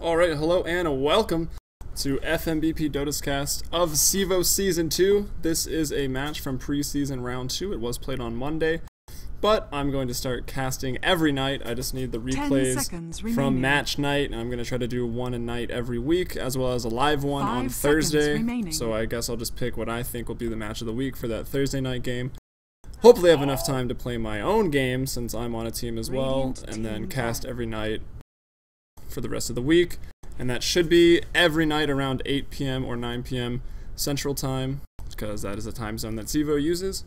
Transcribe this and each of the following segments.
Alright, hello and welcome to FMBP Dota's cast of CEVO Season 2. This is a match from preseason round 2. It was played on Monday, but I'm going to start casting every night. I just need the replays from match night, and I'm going to try to do one a night every week, as well as a live one Five on Thursday. remaining. So I guess I'll just pick what I think will be the match of the week for that Thursday night game. Hopefully I have enough time to play my own game since I'm on a team as well, and then cast every night for the rest of the week. And that should be every night around 8 p.m. or 9 p.m. Central Time, because that is the time zone that CEVO uses.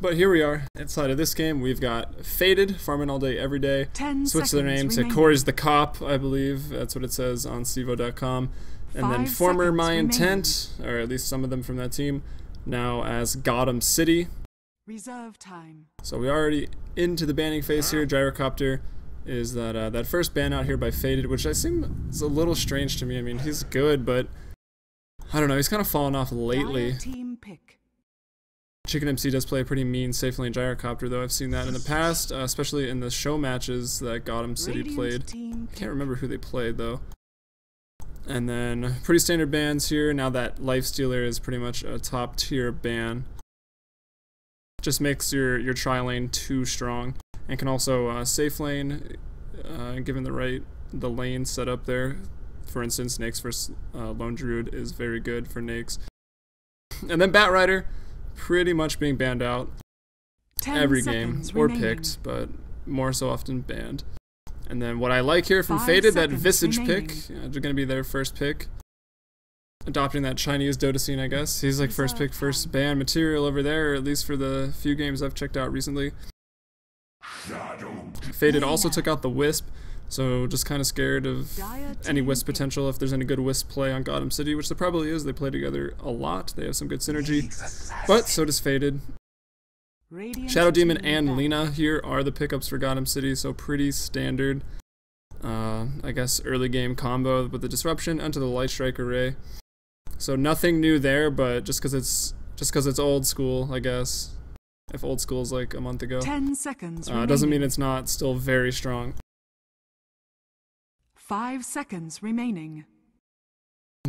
But here we are. Inside of this game, we've got Faded, farming all day, every day. Ten Switch their name to. Corey's the Cop, I believe. That's what it says on CEVO.com. And then former My remaining. Intent, or at least some of them from that team, now as Gotham City. Reserve time. So we are already into the banning phase here. Ah. Gyrocopter is that uh, that first ban out here by Faded, which I seem is a little strange to me. I mean, he's good, but I don't know. He's kind of fallen off lately. Team pick. Chicken MC does play a pretty mean safe lane Gyrocopter, though. I've seen that in the past, uh, especially in the show matches that Gotham City played. I can't remember who they played though. And then pretty standard bans here. Now that Lifestealer is pretty much a top tier ban. Just makes your your tri lane too strong, and can also uh, safe lane, uh, given the right the lane set up there. For instance, Nyx versus uh, Lone Druid is very good for Nyx. And then Bat Rider, pretty much being banned out Ten every game or remaining. picked, but more so often banned. And then what I like here from Five Faded, that Visage remaining. pick, uh, they're going to be their first pick. Adopting that Chinese Dota scene, I guess. He's like first pick, first ban material over there, at least for the few games I've checked out recently. Faded also took out the Wisp, so just kind of scared of any Wisp potential if there's any good Wisp play on Gotham City, which there probably is. They play together a lot, they have some good synergy. But so does Faded. Shadow Demon and. Lina here are the pickups for Gotham City, so pretty standard. Uh, I guess early game combo with the disruption onto the Light Strike array. So nothing new there, but just because it's just because it's old school, I guess. If old school is like a month ago, Ten seconds. uh, doesn't mean it's not still very strong. Five seconds remaining.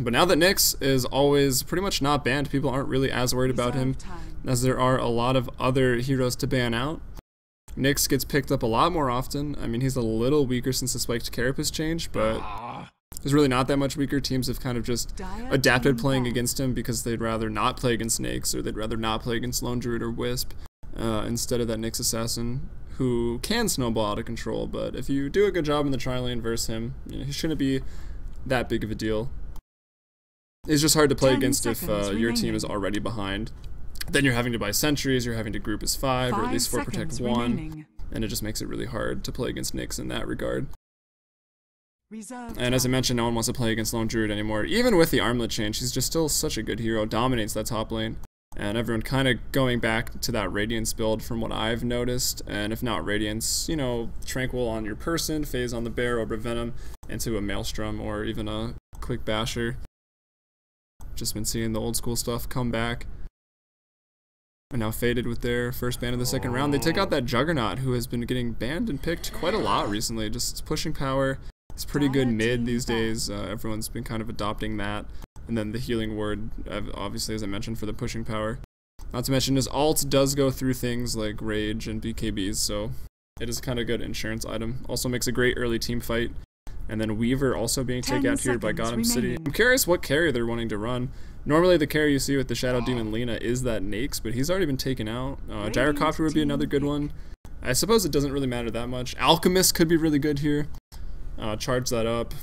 But now that Nyx is always pretty much not banned, people aren't really as worried about him. Time. as there are a lot of other heroes to ban out. Nyx gets picked up a lot more often. I mean, he's a little weaker since the spiked carapace change, but he's really not that much weaker. Teams have kind of just Dire adapted playing back. against him because they'd rather not play against snakes or they'd rather not play against Lone Druid or Wisp uh, instead of that Nyx assassin who can snowball out of control. But if you do a good job in the tri lane versus him, you know, he shouldn't be that big of a deal. It's just hard to play against if uh, your team is already behind. Then you're having to buy sentries, you're having to group as five, or at least four protect one, remaining. and it just makes it really hard to play against Nyx in that regard. Reserve And as I mentioned, no one wants to play against Lone Druid anymore. Even with the armlet change, he's just still such a good hero, dominates that top lane. And everyone kind of going back to that Radiance build from what I've noticed. And if not Radiance, you know, Tranquil on your person, Phase on the bear, or Venom into a Maelstrom or even a Quick Basher. Just been seeing the old school stuff come back. And now Faded with their first ban of the second round. They take out that Juggernaut who has been getting banned and picked quite a lot recently. Just pushing power. It's pretty good mid these days. Uh, everyone's been kind of adopting that. And then the Healing Ward, uh, obviously, as I mentioned, for the pushing power. Not to mention his alt does go through things like rage and BKBs, so it is kind of good insurance item. Also makes a great early team fight. And then Weaver also being taken out here by Gotham City. I'm curious what carry they're wanting to run. Normally the carry you see with the Shadow Demon Lina is that Naix, but he's already been taken out. Uh, Gyrocopter would be another good one. I suppose it doesn't really matter that much. Alchemist could be really good here. Uh, charge that up.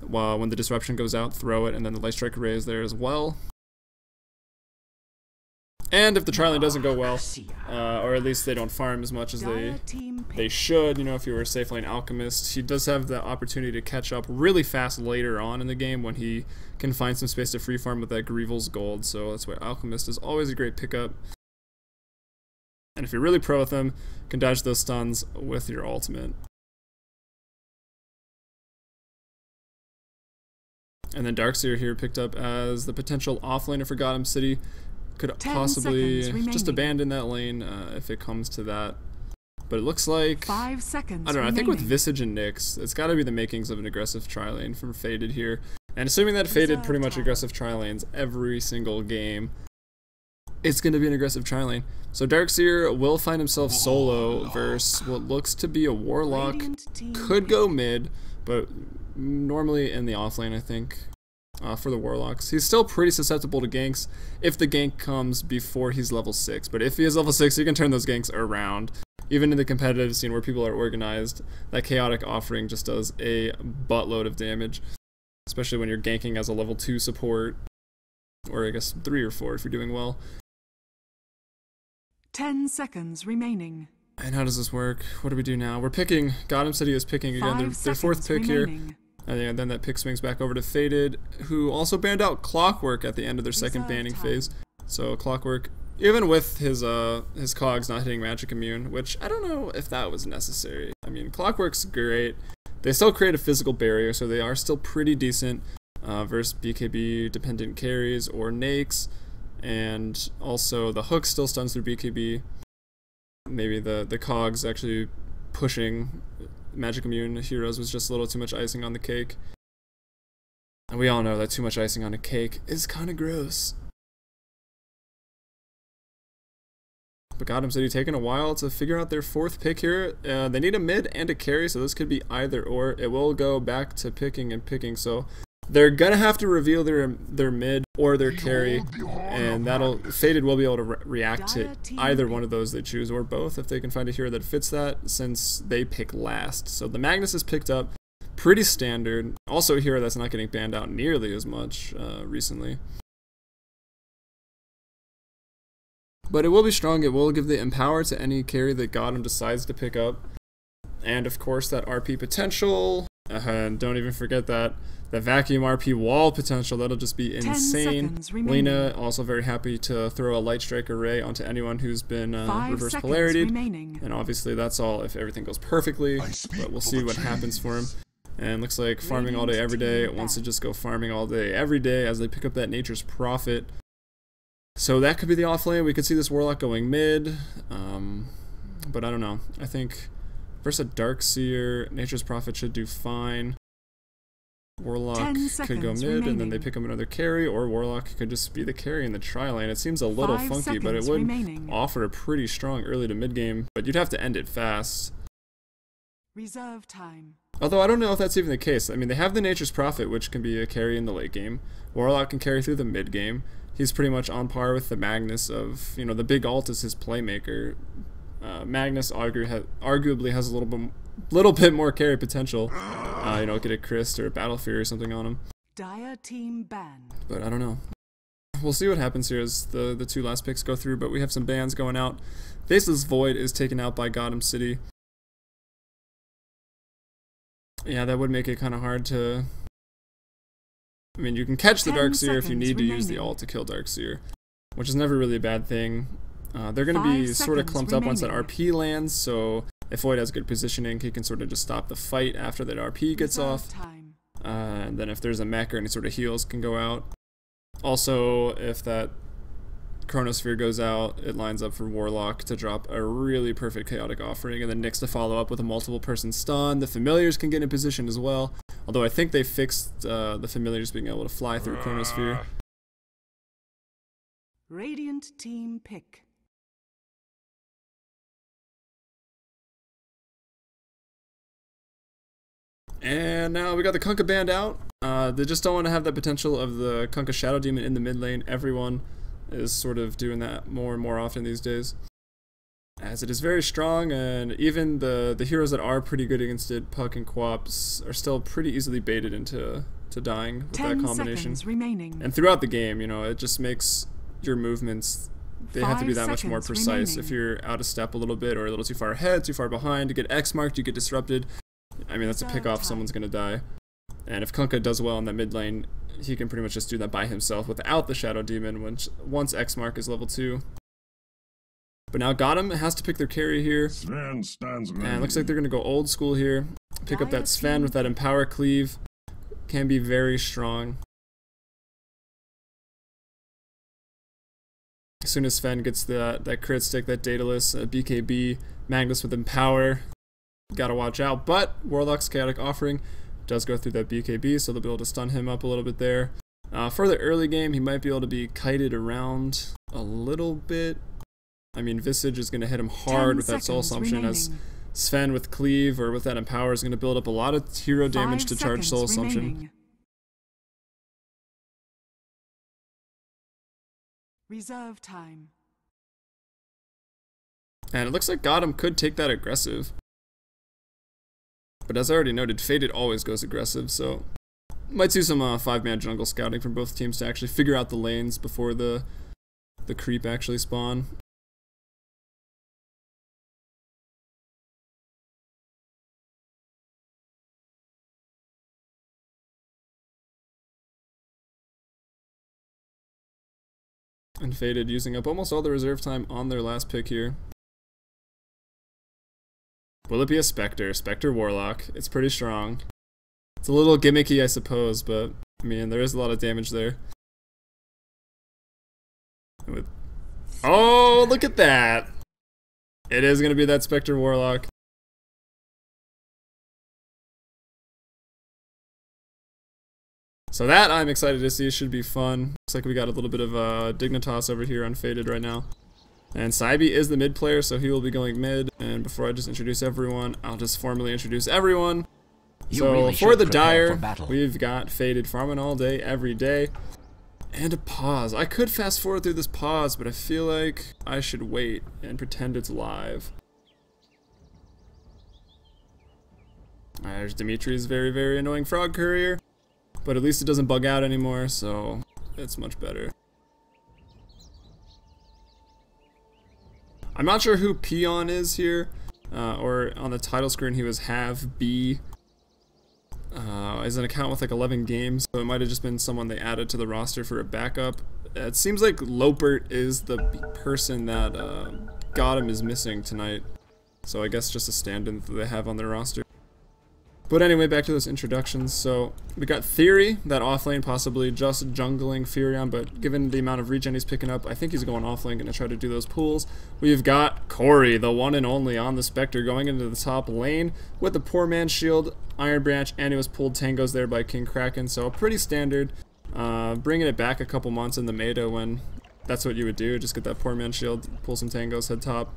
While when the disruption goes out, throw it, and then the light strike array is there as well. And if the tri lane doesn't go well, uh, or at least they don't farm as much as they Dire team pick. they should. You know, if you were a safe lane alchemist, he does have the opportunity to catch up really fast later on in the game when he can find some space to free farm with that Greevil's gold. So that's why alchemist is always a great pickup. And if you're really pro with him, you can dodge those stuns with your ultimate. And then Darkseer here picked up as the potential offlaner for Gotham City. Could possibly just abandon that lane uh, if it comes to that. But it looks like Five seconds I don't know. I think with. Visage and Nyx, it's got to be the makings of an aggressive tri lane from Faded here. And assuming that Faded pretty much aggressive tri lanes every single game, it's going to be an aggressive tri lane. So Darkseer will find himself solo versus what looks to be a Warlock. Could go mid, but normally in the off lane, I think. Uh, for the Warlocks. He's still pretty susceptible to ganks if the gank comes before he's level 6. But if he is level 6, you can turn those ganks around even in the competitive scene where people are organized, that chaotic offering just does a buttload of damage. Especially when you're ganking as a level 2 support, or I guess 3 or 4 if you're doing well. Ten seconds remaining. And how does this work? What do we do now? We're picking, Gotham City is picking again their, fourth pick here. And then that pick swings back over to Faded, who also banned out Clockwork at the end of their second banning phase. So Clockwork, even with his uh his cogs not hitting magic immune, which I don't know if that was necessary. I mean, Clockwork's great. They still create a physical barrier, so they are still pretty decent uh, versus BKB dependent carries or Naix, and also the hook still stuns through BKB. Maybe the the cogs actually pushing magic immune heroes was just a little too much icing on the cake. And we all know that too much icing on a cake is kind of gross. But Gotham City taking a while to figure out their fourth pick here. Uh, they need a mid and a carry, so this could be either or. It will go back to picking and picking, so they're gonna have to reveal their their mid or their carry, and that'll Faded will be able to re- react to either one of those they choose or both if they can find a hero that fits that. Since they pick last, so the Magnus is picked up, pretty standard. Also a hero that's not getting banned out nearly as much uh, recently. But it will be strong. It will give the empower to any carry that Gotham decides to pick up. And of course, that RP potential. Uh, and don't even forget that. The vacuum RP wall potential. That'll just be insane. Lina also very happy to throw a light strike array onto anyone who's been uh, reverse polarity. And obviously, that's all if everything goes perfectly. But we'll see what happens for him. And looks like farming all day every day wants to just go farming all day every day as they pick up that nature's prophet. So that could be the off lane. We could see this warlock going mid, um, but I don't know. I think versus a dark seer, nature's prophet should do fine. Warlock could go mid, and then they pick up another carry, or Warlock could just be the carry in the tri lane. It seems a little Five funky, but it would remaining. offer a pretty strong early to mid game. But you'd have to end it fast. Reserve time. Although I don't know if that's even the case. I mean, they have the Nature's Prophet, which can be a carry in the late game. Warlock can carry through the mid game. He's pretty much on par with the Magnus of, you know, the big alt is his playmaker. Uh, Magnus ha- arguably has a little bit, little bit more carry potential. Uh, you know, get a Christ or a Battle Fury or something on him. Dire team banned. But I don't know. We'll see what happens here as the, the two last picks go through, but we have some bans going out. Faceless Void is taken out by Gotham City. Yeah, that would make it kind of hard to... I mean, you can catch the Darkseer if you need to use the remaining. ult to kill Darkseer, which is never really a bad thing. Uh, they're going to be sort of seconds clumped up once that. RP lands, so if Void has good positioning, he can sort of just stop the fight after that RP gets off. Time. Uh, and then if there's a mech or any sort of heals can go out. Also, if that Chronosphere goes out, it lines up for Warlock to drop a really perfect Chaotic Offering, and then Nyx to follow up with a multiple person stun. The Familiars can get in position as well, although I think they fixed uh, the Familiars being able to fly through Chronosphere. Radiant team pick. And now we got the Kunkka band out. Uh, they just don't want to have that potential of the Kunkka Shadow Demon in the mid lane. Everyone is sort of doing that more and more often these days. As it is very strong, and even the, the heroes that are pretty good against it, Puck and QoPs, are still pretty easily baited into to dying with Ten that combination. seconds remaining. And throughout the game, you know, it just makes your movements they have to be that much more precise. If you're out of step a little bit or a little too far ahead, too far behind, you get X marked, you get disrupted. I mean, that's a pick off, someone's gonna die. And if Kunkka does well in that mid lane, he can pretty much just do that by himself without the Shadow Demon once once X mark is level two. But now Gotham has to pick their carry here. Sven stands And it looks like they're gonna go old school here. Pick up that Sven with that Empower Cleave. Can be very strong. As soon as Sven gets that that crit stick, that Daedalus, uh, BKB, Magnus with Empower. Gotta watch out. But Warlock's Chaotic Offering does go through that BKB, so they'll be able to stun him up a little bit there. Uh, for the early game, he might be able to be kited around a little bit. I mean, Visage is going to hit him hard with that Soul Assumption, as. Sven with Cleave or with that Empower is going to build up a lot of hero damage to charge Soul Assumption. Reserve time. And it looks like Gotham could take that aggressive. But as I already noted, Faded always goes aggressive, so might see some uh, five-man jungle scouting from both teams to actually figure out the lanes before the the creep actually spawn. And Faded using up almost all the reserve time on their last pick here. Will it be a Spectre? Spectre Warlock. It's pretty strong. It's a little gimmicky, I suppose, but I mean, there is a lot of damage there. With oh, look at that! It is going to be that Spectre Warlock. So that I'm excited to see. Should be fun. Looks like we got a little bit of uh, Dignitas over here unfaded right now. And Saibi is the mid player, so he will be going mid. And before I just introduce everyone, I'll just formally introduce everyone. You so really for the Dire, for we've got Faded farming all day, every day. And a pause. I could fast forward through this pause, but I feel like I should wait and pretend it's live. Alright, there's Dimitri's very, very annoying frog courier. But at least it doesn't bug out anymore, so it's much better. I'm not sure who Peon is here, uh, or on the title screen he was Have B. Uh, is an account with like 11 games, so it might have just been someone they added to the roster for a backup. It seems like Lopert is the person that uh, Gotham is missing tonight, so I guess just a stand-in that they have on their roster. But anyway, back to those introductions. So we got Theory, that offlane possibly just jungling Furion, but given the amount of regen he's picking up, I think he's going offlane, gonna try to do those pulls. We've got Corey, the one and only on the Spectre, going into the top lane with the poor man's shield, Iron Branch, and he was pulled tangos there by King Kraken, so pretty standard. Uh, bringing it back a couple months in the meta when that's what you would do, just get that poor man's shield, pull some tangos, head top.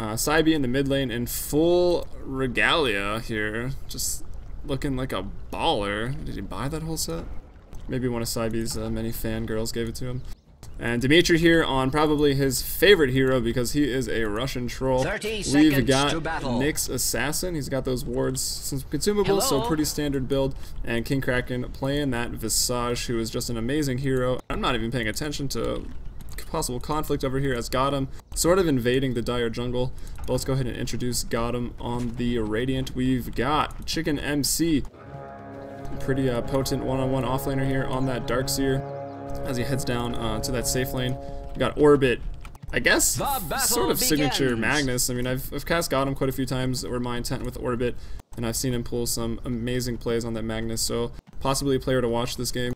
Uh, Saibi in the mid lane in full regalia here, just looking like a baller. Did he buy that whole set? Maybe one of Saibi's uh, many fangirls gave it to him. And Dimitri here on probably his favorite hero because he is a Russian troll. We've got Nyx Assassin. He's got those wards, some consumables, so pretty standard build. And King Kraken playing that Visage, who is just an amazing hero. I'm not even paying attention to possible conflict over here as Gotham sort of invading the Dire jungle. But let's go ahead and introduce Gotham on the Radiant. We've got Chicken MC, pretty uh, potent one-on-one offlaner here on that Darkseer as he heads down uh, to that safe lane. We got Orbit. I guess sort of signature. Magnus. I mean, I've, I've cast Gotham quite a few times, or my intent with Orbit, and I've seen him pull some amazing plays on that Magnus, so possibly a player to watch this game.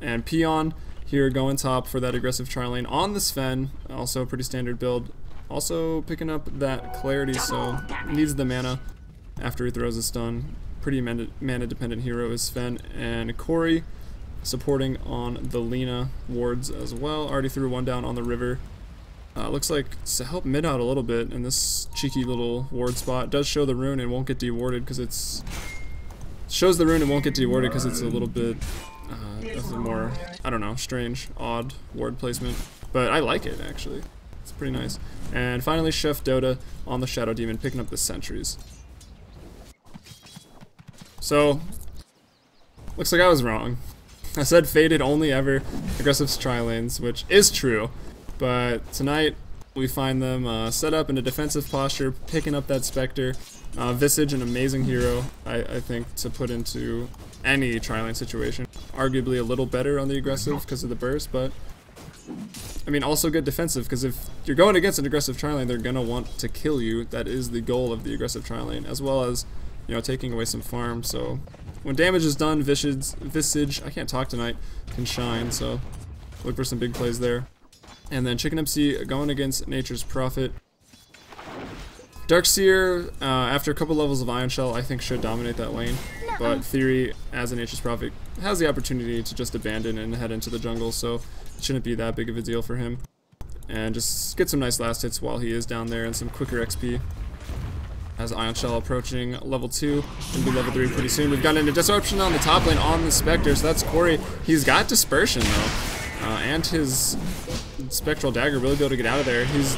And Peon here going top for that aggressive tri lane on the Sven, also a pretty standard build. Also picking up that clarity, so needs the mana after he throws a stun. Pretty mana, mana dependent hero is Sven. And Corey supporting on the Lina wards as well. Already threw one down on the river. Uh, looks like to help mid out a little bit in this cheeky little ward spot. Does show the rune and won't get dewarded because it's shows the rune and won't get dewarded because it's a little bit uh, of a more I don't know strange odd ward placement. But I like it actually. It's pretty nice. And finally, Chef Dota on the Shadow Demon picking up the sentries. So looks like I was wrong. I said faded only ever aggressive tri lanes, which is true. But tonight we find them uh, set up in a defensive posture, picking up that Spectre. Uh, Visage, an amazing hero, I, I think, to put into any tri-lane situation. Arguably a little better on the aggressive because of the burst, but I mean also good defensive because if you're going against an aggressive tri-lane, they're gonna want to kill you. That is the goal of the aggressive tri-lane, as well as you know taking away some farm. So when damage is done, Visage, Visage, I can't talk tonight, can shine. So look for some big plays there. And then Chicken MC going against Nature's Prophet. Darkseer, uh, after a couple levels of Ion Shell, I think should dominate that lane. But Theory, as an Nature's Prophet, has the opportunity to just abandon and head into the jungle, so it shouldn't be that big of a deal for him. And just get some nice last hits while he is down there and some quicker XP. As Ion Shell approaching level 2, gonna be level 3 pretty soon. We've got into Disruption on the top lane on the Spectre, so that's Corey. He's got Dispersion though, uh, and his Spectral Dagger really be able to get out of there. He's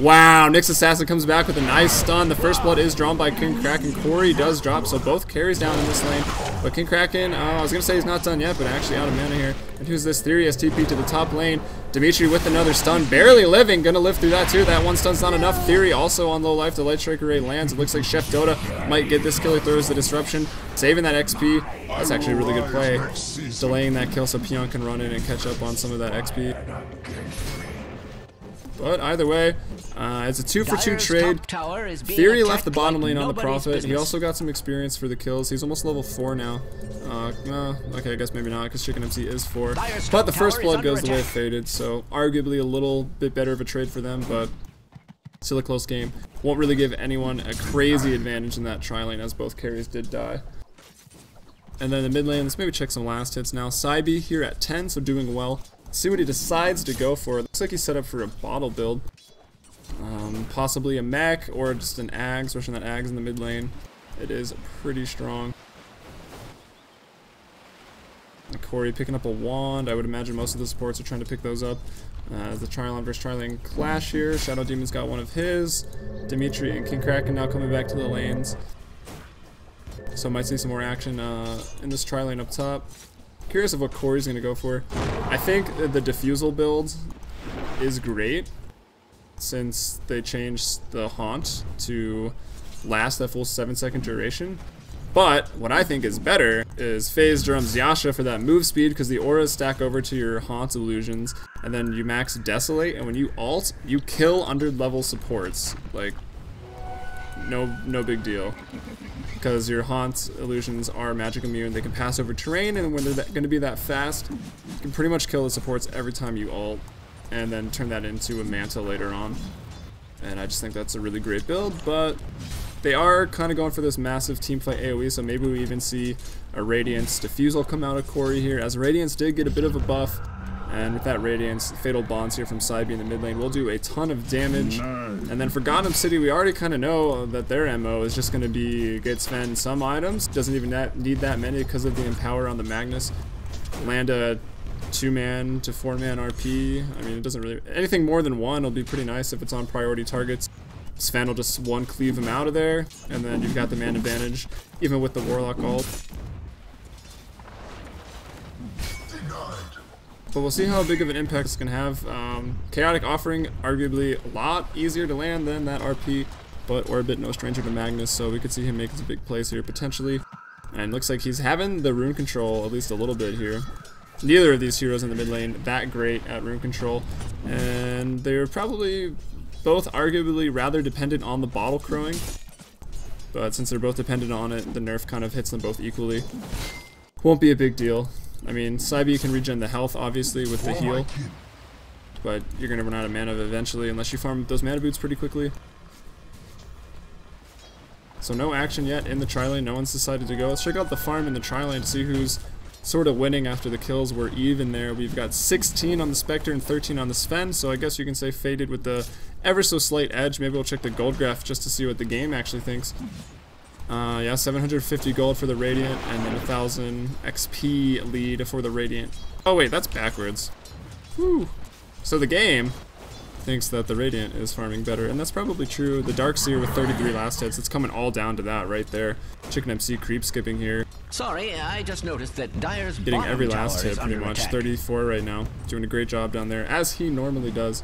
Wow, Nyx Assassin comes back with a nice stun. The first blood is drawn by King Kraken. Corey does drop, so both carries down in this lane. But King Kraken, uh, I was going to say he's not done yet, but actually out of mana here. And who's this? Theory TP to the top lane. Dimitri with another stun, barely living, gonna live through that too. That one stun's not enough. Theory also on low life. The Light Strike Array lands. It looks like Chef Dota might get this kill. He throws the disruption, saving that XP. That's actually a really good play. Delaying that kill so Peon can run in and catch up on some of that XP. But either way, uh, it's a two for two trade. Theory left the bottom lane on the Prophet. Business. He also got some experience for the kills. He's almost level 4 now. Uh, no, okay, I guess maybe not, because Chicken MC is 4. But the first blood goes the way it faded, so arguably a little bit better of a trade for them, but still a close game. Won't really give anyone a crazy advantage in that tri lane, as both carries did die. And then the mid lane, let's maybe check some last hits now. Saibi here at 10, so doing well. See what he decides to go for. Looks like he's set up for a bottle build. Um, possibly a mech or just an ag, especially that ag's in the mid lane. It is pretty strong. Corey picking up a wand. I would imagine most of the supports are trying to pick those up. Uh, the Trilane versus Trilane clash here. Shadow Demon's got one of his. Dimitri and King Kraken now coming back to the lanes. So might see some more action uh, in this Trilane up top. Curious of what Corey's to go for. I think the Diffusal build is great since they changed the Haunt to last that full 7 second duration. But what I think is better is Phase Drums Yasha for that move speed because the auras stack over to your Haunt illusions and then you max Desolate and when you alt, you kill under level supports. Like, no, no big deal because your haunts illusions are magic immune. They can pass over terrain, and when they're going to be that fast, you can pretty much kill the supports every time you ult, and then turn that into a manta later on. And I just think that's a really great build, but they are kind of going for this massive team fight AoE, so maybe we even see a Radiance Diffusal come out of Corey here, as Radiance did get a bit of a buff, and with that Radiance, Fatal Bonds here from Saibi in the mid lane will do a ton of damage. And then for Gotham City, we already kind of know that their MO is just going to be get Sven some items. Doesn't even need that many because of the Empower on the Magnus. Land a two-man to four-man RP. I mean, it doesn't really... Anything more than one will be pretty nice if it's on priority targets. Sven will just one cleave him out of there, and then you've got the man advantage, even with the Warlock ult. But we'll see how big of an impact it's going to have. Um, Chaotic Offering, arguably a lot easier to land than that RP, but Orbit no stranger to Magnus, so we could see him make some big plays here potentially. And looks like he's having the rune control at least a little bit here. Neither of these heroes in the mid lane that great at rune control, and they're probably both arguably rather dependent on the bottle crowing. But since they're both dependent on it, the nerf kind of hits them both equally. Won't be a big deal. I mean, Saibi can regen the health, obviously, with the heal. But you're going to run out of mana eventually, unless you farm those mana boots pretty quickly. So no action yet in the tri-lane. No one's decided to go. Let's check out the farm in the tri-lane to see who's sort of winning after the kills. We're even there. We've got 16 on the Spectre and 13 on the Sven, so I guess you can say faded with the ever so slight edge. Maybe we'll check the gold graph just to see what the game actually thinks. Uh, yeah, 750 gold for the Radiant, and then 1,000 XP lead for the Radiant. Oh wait, that's backwards. Whew. So the game thinks that the Radiant is farming better, and that's probably true. The Darkseer with 33 last hits, it's coming all down to that right there. Chicken MC creep skipping here. Sorry, I just noticed that Dire's Getting every last hit pretty much. Attack. 34 right now. Doing a great job down there, as he normally does.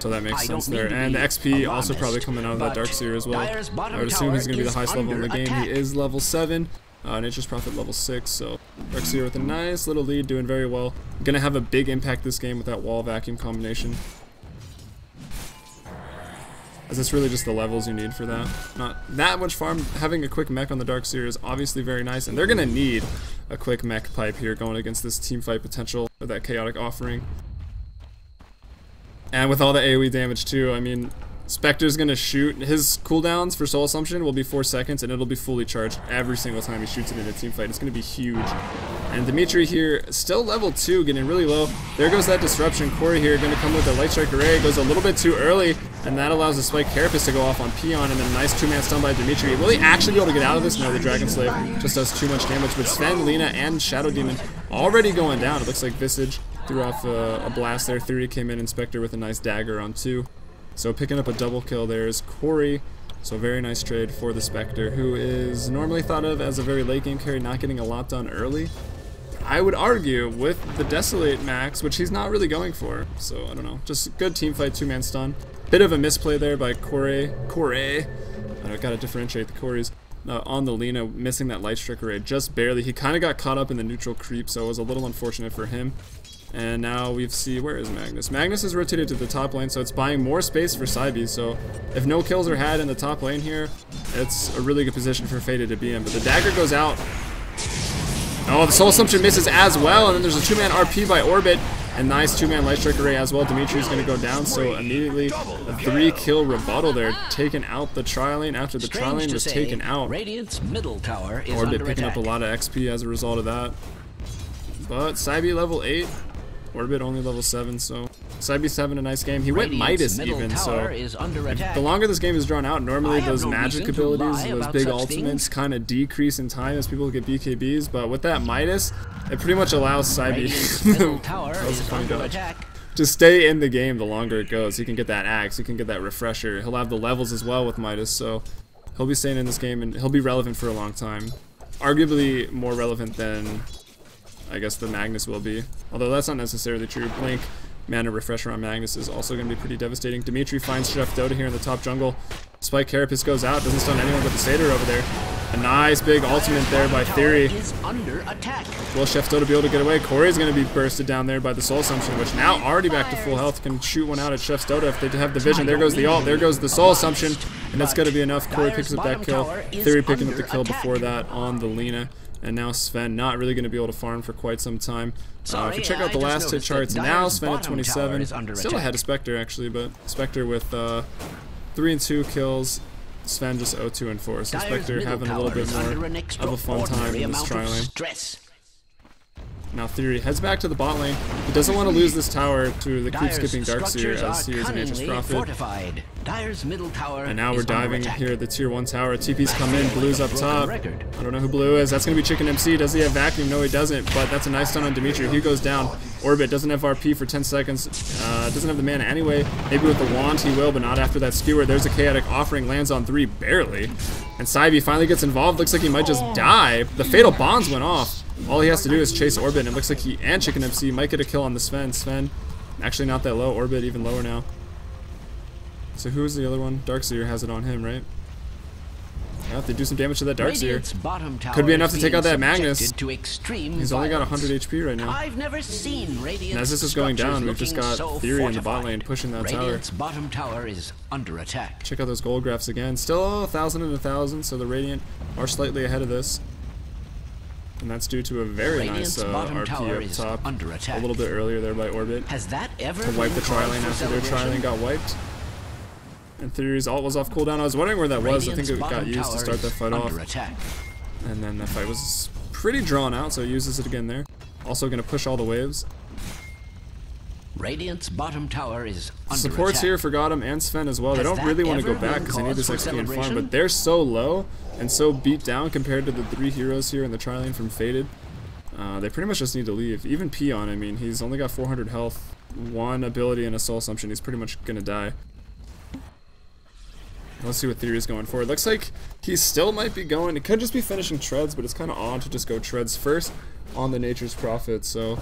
So that makes sense there. And the XP also probably coming out of that Darkseer as well. I would assume he's going to be the highest level in the game. Attack. He is level 7. Uh, Nature's Prophet level 6, so Darkseer with a nice little lead, doing very well. Gonna have a big impact this game with that wall vacuum combination. As it's really just the levels you need for that. Not that much farm. Having a quick mech on the Darkseer is obviously very nice, and they're gonna need a quick mech pipe here going against this team fight potential of that chaotic offering. And with all the AoE damage too, I mean, Spectre's gonna shoot. His cooldowns for Soul Assumption will be 4 seconds, and it'll be fully charged every single time he shoots it in a team fight. It's gonna be huge. And Dimitri here, still level 2, getting really low. There goes that Disruption. Corey here gonna come with a Light Strike Array. Goes a little bit too early, and that allows the Spike Carapace to go off on Peon, and then a nice two-man stun by Dimitri. Will he actually be able to get out of this? No, the Dragon Slave just does too much damage. But Sven, Lina, and Shadow Demon already going down. It looks like Visage threw off a, a blast there. Theory came in, Inspector with a nice dagger on two. So picking up a double kill there is Corey. So very nice trade for the Spectre, who is normally thought of as a very late game carry, not getting a lot done early. I would argue with the Desolate max, which he's not really going for. So I don't know. Just good team fight, two-man stun. Bit of a misplay there by Corey. Corey. I gotta differentiate the Corys. Uh, on the Lina, missing that light strike array just barely. He kind of got caught up in the neutral creep, so it was a little unfortunate for him. And now we've see, where is Magnus? Magnus is rotated to the top lane, so it's buying more space for Saibi. So if no kills are had in the top lane here, it's a really good position for Faded to be in. But the dagger goes out. Oh, the Soul Assumption misses as well, and then there's a two-man RP by Orbit. A nice two-man Light Strike Array as well. Dimitri's going to go down, so immediately a three-kill rebuttal there. Taking out the tri-lane after the tri-lane was taken out. Radiant's middle tower is Orbit picking up a lot of XP as a result of that. But Saibi level 8, Orbit only level 7, so Saibi's having a nice game. He went Midas even, so is under the longer this game is drawn out, normally those no magic abilities those big ultimates kind of decrease in time as people get BKBs, but with that Midas, it pretty much allows middle That was a funny dodge. to stay in the game the longer it goes. He can get that axe, he can get that refresher. He'll have the levels as well with Midas, so he'll be staying in this game and he'll be relevant for a long time. Arguably more relevant than I guess the Magnus will be. Although that's not necessarily true. Blink, mana refresher on Magnus is also going to be pretty devastating. Dimitri finds Chef Dota here in the top jungle. Spike Carapace goes out, doesn't stun anyone but the Satyr over there. A nice big ultimate there by Theory. is under attack. Will Chef Dota be able to get away? Corey's going to be bursted down there by the Soul Assumption, which now already back to full health can shoot one out at Chef Dota if they have the vision. There goes the ult, there goes the Soul Assumption, and that's going to be enough. Corey picks up that kill. Theory picking up the kill before that on the Lina. And now Sven not really going to be able to farm for quite some time. Uh, if you check out the just last hit charts, now Sven at 27. under Still ahead of Spectre actually, but Spectre with uh, 3 and 2 kills. Sven just 0-2 and 4. So Dire's Spectre having a little bit is under an more of a fun time in this amount Now Theory heads back to the bot lane. He doesn't want to lose this tower to the creep skipping Darkseer as is an Aegis Prophet. fortified. Dire's middle tower And now we're diving here at the tier 1 tower. TP's come in, Blue's up top. record. I don't know who Blue is. That's going to be Chicken MC. Does he have Vacuum? No, he doesn't. But that's a nice stun on Dimitri. He goes down. Orbit doesn't have RP for 10 seconds. Uh, doesn't have the mana anyway. Maybe with the wand he will, but not after that skewer. There's a chaotic offering. Lands on 3, barely. And Saibi finally gets involved. Looks like he might just die. The fatal bonds went off. All he has to do is chase Orbit, and it looks like he and Chicken MC might get a kill on the Sven. Sven, actually not that low. Orbit even lower now. So who's the other one? Darkseer has it on him, right? Yeah, they do some damage to that Darkseer. Tower Could be enough to take out that Magnus. To He's only got 100 HP right now. I've never seen And as this is going down, we've just got so Theory in the bot lane pushing that tower. Radiant's bottom tower is under attack. Check out those gold graphs again. Still a thousand and a thousand, so the Radiant are slightly ahead of this. And that's due to a very Radiant's nice uh, bottom tower RP up is top. under attack. A little bit earlier there by Orbit. Has that ever To wipe the tri-lane after their tri-lane got wiped. And Theory's ult was off cooldown. I was wondering where that was. I think it got used to start that fight off. attack. And then the fight was pretty drawn out, so he uses it again there. Also going to push all the waves. Radiant's bottom tower is under Supports attack. here for Gotham and Sven as well. They don't really want to go back because they need this XP and farm, but they're so low and so beat down compared to the three heroes here in the tri lane from Faded. Uh, they pretty much just need to leave. Even Peon, I mean, he's only got 400 health, one ability and a soul assumption. He's pretty much gonna die. Let's see what Theory's going for. It looks like he still might be going. It could just be finishing Treads, but it's kind of odd to just go Treads first on the Nature's Prophet. So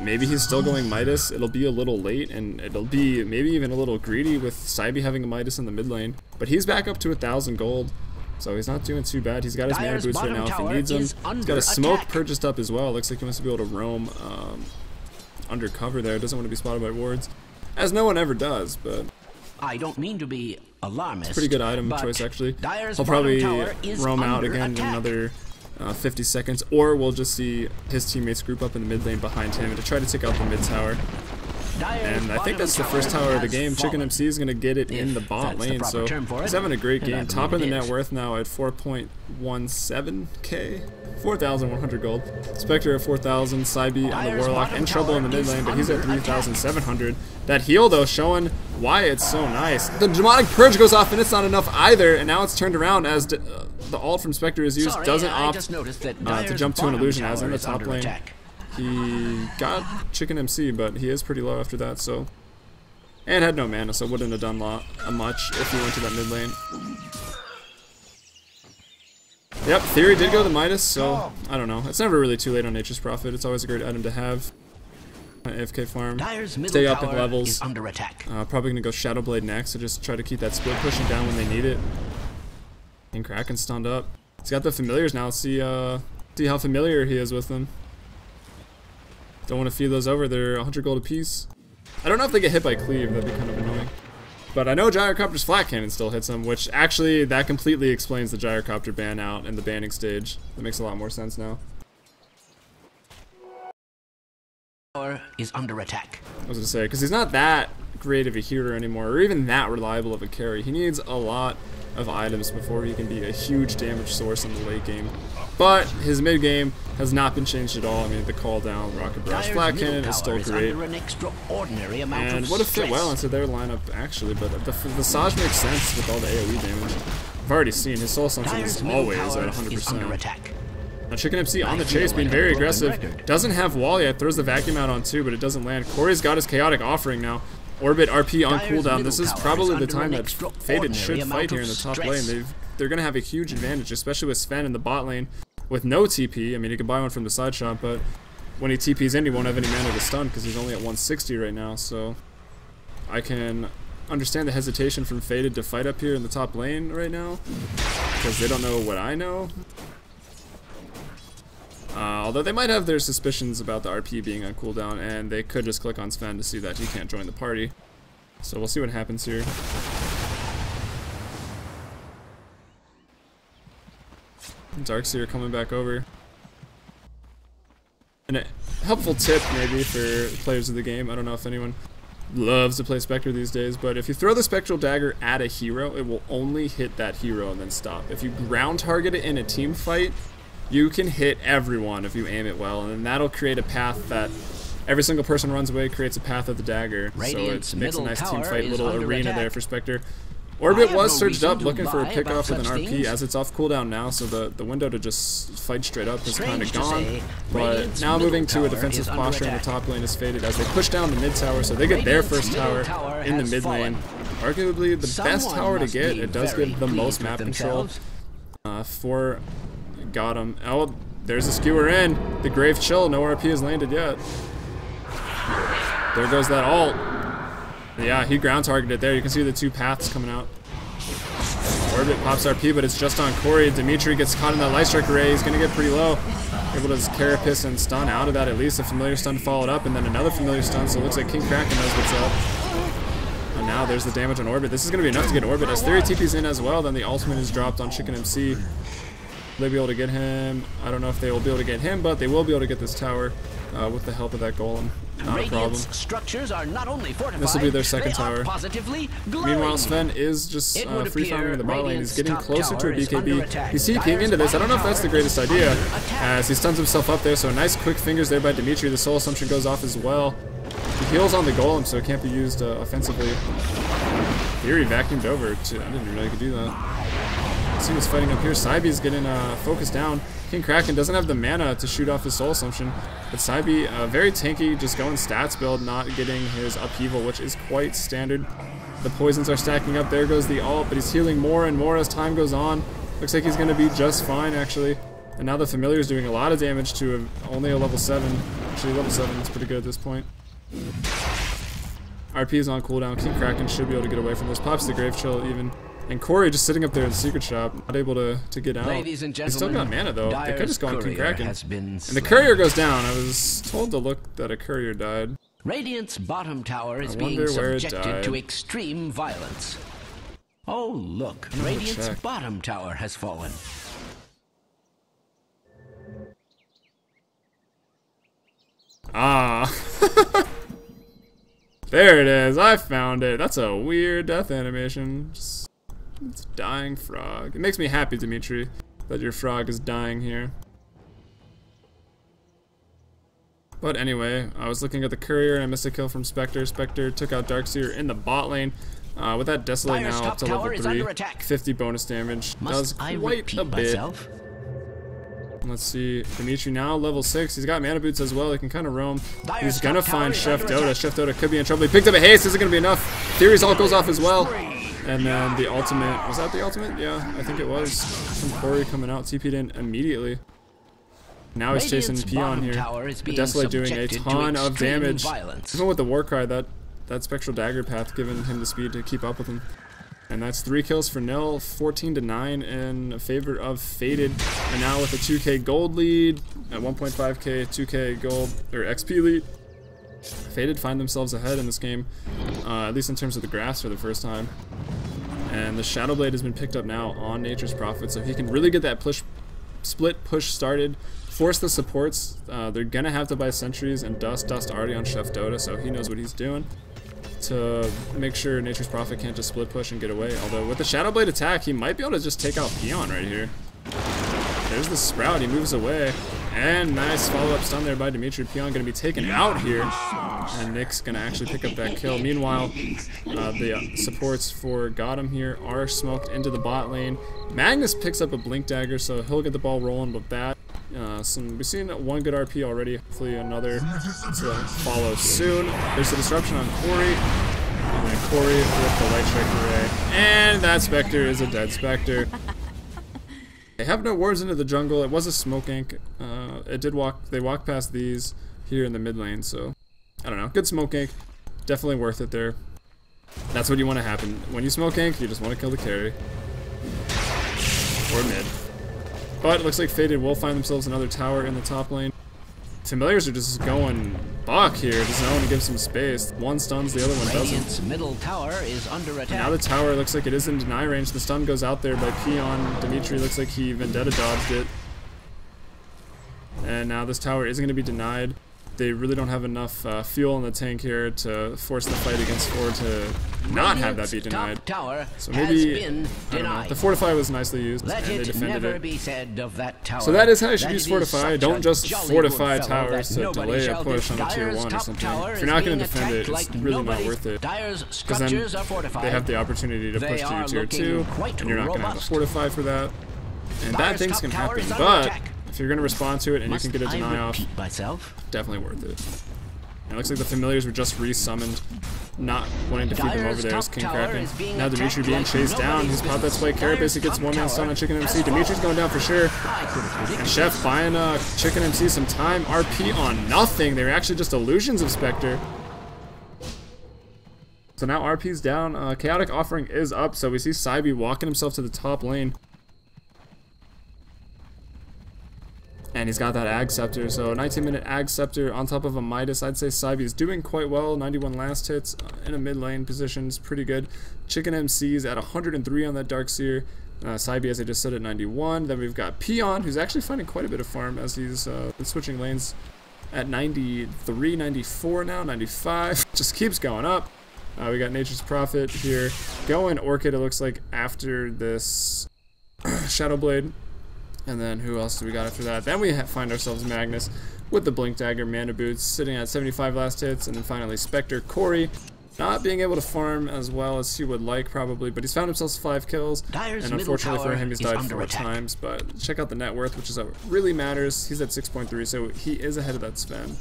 maybe he's still going Midas. It'll be a little late, and it'll be maybe even a little greedy with Saibi having a Midas in the mid lane. But he's back up to a thousand gold, so he's not doing too bad. He's got his mana boots right now if he needs them. He's got a smoke attack. purchased up as well. Looks like he wants to be able to roam um, undercover there. Doesn't want to be spotted by wards, as no one ever does. But I don't mean to be alarmist. pretty good item choice actually. Dire's He'll probably bottom tower is roam out again in another uh, 50 seconds, or we'll just see his teammates group up in the mid lane behind him to try to take out the mid tower. And I think that's the first tower of the game. Chicken. MC is going to get it in the bot the lane, so he's having a great game. Top of the net worth now at 4.17k. 4,100 gold. Spectre at 4,000. Saibi on the Warlock in trouble in the mid lane, but he's at 3,700. That heal, though, showing why it's so nice. The Demonic Purge goes off, and it's not enough either, and now it's turned around as d- uh, the ult from Spectre is used. Doesn't opt just noticed that uh, to jump to an illusion as in the top lane. attack. He got Chicken MC, but he is pretty low after that, so. And had no mana, so wouldn't have done lot, uh, much if he went to that mid lane. Yep, Theory did go to Midas, so I don't know. It's never really too late on Nature's Prophet. It's always a great item to have. Uh, AFK farm. Stay up in levels. under attack. Uh, probably gonna go Shadowblade next to just try to keep that split pushing down when they need it. And Kraken stunned up. He's got the familiars now. See, uh, see how familiar he is with them. Don't want to feed those over. They're 100 gold apiece. I don't know if they get hit by cleave. That'd be kind of annoying. But I know Gyrocopter's Flak Cannon still hits them, which actually that completely explains the Gyrocopter ban out and the banning stage. That makes a lot more sense now. Is under attack. I was gonna say, because he's not that great of a healer anymore, or even that reliable of a carry. He needs a lot of items before he can be a huge damage source in the late game. But his mid game has not been changed at all. I mean, the call down, Rocket Dire's Flak Cannon is still great. under an extraordinary amount And would have fit well into their lineup, actually, but the, the makes sense with all the AoE damage. I've already seen his Soul Assumption is always at 100%. attack. Now Chicken MC on the chase, being very aggressive. Doesn't have wall yet. Throws the vacuum out on two, but it doesn't land. Corey's got his chaotic offering now. Orbit RP on cooldown. This is probably the time that Faded should fight here in the top stress. lane. They've they're gonna have a huge advantage, especially with Sven in the bot lane with no TP. I mean, he can buy one from the side shop, but when he TPs in, he won't have any mana to stun because he's only at 160 right now. So I can understand the hesitation from Faded to fight up here in the top lane right now because they don't know what I know. Uh, although they might have their suspicions about the RP being on cooldown, and they could just click on Sven to see that he can't join the party. So we'll see what happens here. Darkseer coming back over. And a helpful tip maybe for players of the game. I don't know if anyone loves to play Spectre these days, but if you throw the Spectral Dagger at a hero, it will only hit that hero and then stop. If you ground target it in a team fight, you can hit everyone if you aim it well, and then that'll create a path that every single person runs away, creates a path of the dagger. Radiant's so it makes a nice team fight little arena attack. there for Spectre. Orbit was no surged up looking for a pickoff with an RP things. as it's off cooldown now, so the, the window to just fight straight up is kind of gone. say, But now moving to a defensive posture in the top lane is faded as they push down the mid tower, so they get their first tower, tower in the mid lane. Arguably the best tower to get. It does give the most map control. Uh, for Gotham. Oh, there's a skewer in. The Grave Chill. No RP has landed yet. There goes that ult. Yeah, he ground targeted there. You can see the two paths coming out. Orbit pops RP, but it's just on Corey. Dimitri gets caught in that Light Strike array. He's going to get pretty low. Able to carapace and stun out of that at least. A familiar stun followed up, and then another familiar stun. So it looks like King Kraken knows what's up. And now there's the damage on Orbit. This is going to be enough to get Orbit. As Theory TP's in as well, then the ultimate is dropped on Chicken MC. Will they be able to get him? I don't know if they will be able to get him, but they will be able to get this tower uh, with the help of that golem. Not a problem. Structures are not only fortified, This will be their second tower. positively glowing. Meanwhile, Sven is just uh, free farming in the bot lane. He's getting closer to a tower is under BKB. He's Dire's into this. I don't know if that's the greatest idea, as he stuns himself up there. So nice quick fingers there by Dimitri. The soul assumption goes off as well. He heals on the golem, so it can't be used uh, offensively. Theory vacuumed over. To, I didn't even know he could do that. See what's fighting up here. Saibi's getting uh, focused down. King Kraken doesn't have the mana to shoot off his soul assumption, but Saibi uh, very tanky, just going stats build, not getting his upheaval, which is quite standard. The poisons are stacking up. There goes the ult, but he's healing more and more as time goes on. Looks like he's going to be just fine, actually. And now the familiar is doing a lot of damage to only a level 7. Actually, level 7 is pretty good at this point. RP is on cooldown. King Kraken should be able to get away from this. Pops the Grave Chill even. And Corey just sitting up there in the secret shop, not able to, to get out. Ladies and He's still got gentlemen, mana though. they could just go on King Kraken. And the courier goes down. I was told to look that a courier died. Radiant's bottom tower is being subjected to extreme violence. Oh, look. Radiant's check. bottom tower has fallen. Ah. There it is. I found it. That's a weird death animation. Just, it's dying frog. It makes me happy, Dimitri, that your frog is dying here. But anyway, I was looking at the courier and I missed a kill from Spectre. Spectre took out Darkseer in the bot lane. Uh, with that Desolate now up to level is 3, 50 bonus damage. Must Does I quite a bit. myself? Let's see. Dimitri now level 6. He's got mana boots as well. He can kind of roam. Dire's He's gonna find is Chef Dota. Chef Dota could be in trouble. He picked up a haste. Isn't gonna be enough. Theories all goes off as well. And then the ultimate. Was that the ultimate? Yeah, I think it was. From Corey coming out. TP'd in immediately. Now he's chasing Peon here. tower is The being Desolate doing a ton of damage. violence. Even with the Warcry, that, that Spectral Dagger path giving him the speed to keep up with him. And that's three kills for Nil, 14 to 9 in a favor of Faded. And now with a 2k gold lead, at 1.5k, 2k gold, or XP lead, Faded find themselves ahead in this game, uh, at least in terms of the grass for the first time. And the Shadow Blade has been picked up now on Nature's Prophet, so he can really get that push, split push started, force the supports. Uh, they're gonna have to buy sentries and dust. Dust already on Chef Dota, so he knows what he's doing to make sure Nature's Prophet can't just split push and get away. Although with the Shadow Blade attack, he might be able to just take out Peon right here. There's the Sprout, he moves away. And nice follow-up stun there by Dimitri. Peon gonna be taken out here. And Nyx gonna actually pick up that kill. Meanwhile, uh, the uh, supports for Gotham here are smoked into the bot lane. Magnus picks up a Blink Dagger, so he'll get the ball rolling with that. Uh, some, we've seen one good RP already, hopefully another to follow soon. There's a disruption on Corey. And then Corey with the Light Strike Array. And that Spectre is a dead Spectre. They have no wards into the jungle. It was a smoke gank. Uh, it did walk. They walked past these here in the mid lane. So I don't know. Good smoke gank. Definitely worth it there. That's what you want to happen when you smoke gank. You just want to kill the carry or mid. But it looks like Faded will find themselves another tower in the top lane. Familiars are just going buck here to zone to give some space. One stuns, the other one doesn't. Radiant's middle tower is under Now the tower looks like it is in deny range. The stun goes out there by Peon. Dimitri looks like he Vendetta dodged it. And now this tower isn't going to be denied. They really don't have enough uh, fuel in the tank here to force the fight against Ford to not have that be denied. Tower So maybe, been I don't know. The Fortify was nicely used, Let and they defended it. be said of that tower. So that is how you should that use Fortify. Don't just fortify towers to delay a push on a tier one or something. If you're not going to defend it, it's like really not worth it. Because then are they have the opportunity to push to your tier 2, and you're not going to have a fortify for that. And bad things can happen, but. If you're to respond to it and Must you can get a deny off, myself? definitely worth it. It looks like the familiars were just re-summoned, not wanting to feed them over there King Kraken. is Now Dimitri being like chased down. He's popped that spike carapace. He gets one man stun on Chicken MC. Dimitri's going down for sure. I could have predicted And Chef buying uh, Chicken MC some time. RP on nothing. They were actually just illusions of Spectre. So now RP's down. Uh, Chaotic Offering is up, so we see Saibi walking himself to the top lane. And he's got that Ag Scepter, so 19 minute Ag Scepter on top of a Midas. I'd say Saibi is doing quite well. 91 last hits uh, in a mid lane position is pretty good. Chicken MC's at 103 on that Darkseer. Uh, Saibi, as I just said, at 91. Then we've got Peon, who's actually finding quite a bit of farm as he's uh, switching lanes at 93, 94 now, 95. Just keeps going up. Uh, we got Nature's Prophet here. Going Orchid, it looks like, after this Shadow Blade. And then who else do we got after that? Then we find ourselves Magnus with the Blink Dagger, Mana Boots, sitting at 75 last hits. And then finally Spectre, Corey. Not being able to farm as well as he would like, probably, but he's found himself five kills. Dyer's and unfortunately for him, he's died four attack. times. But check out the net worth, which is what really matters. He's at 6.3, so he is ahead of that spend.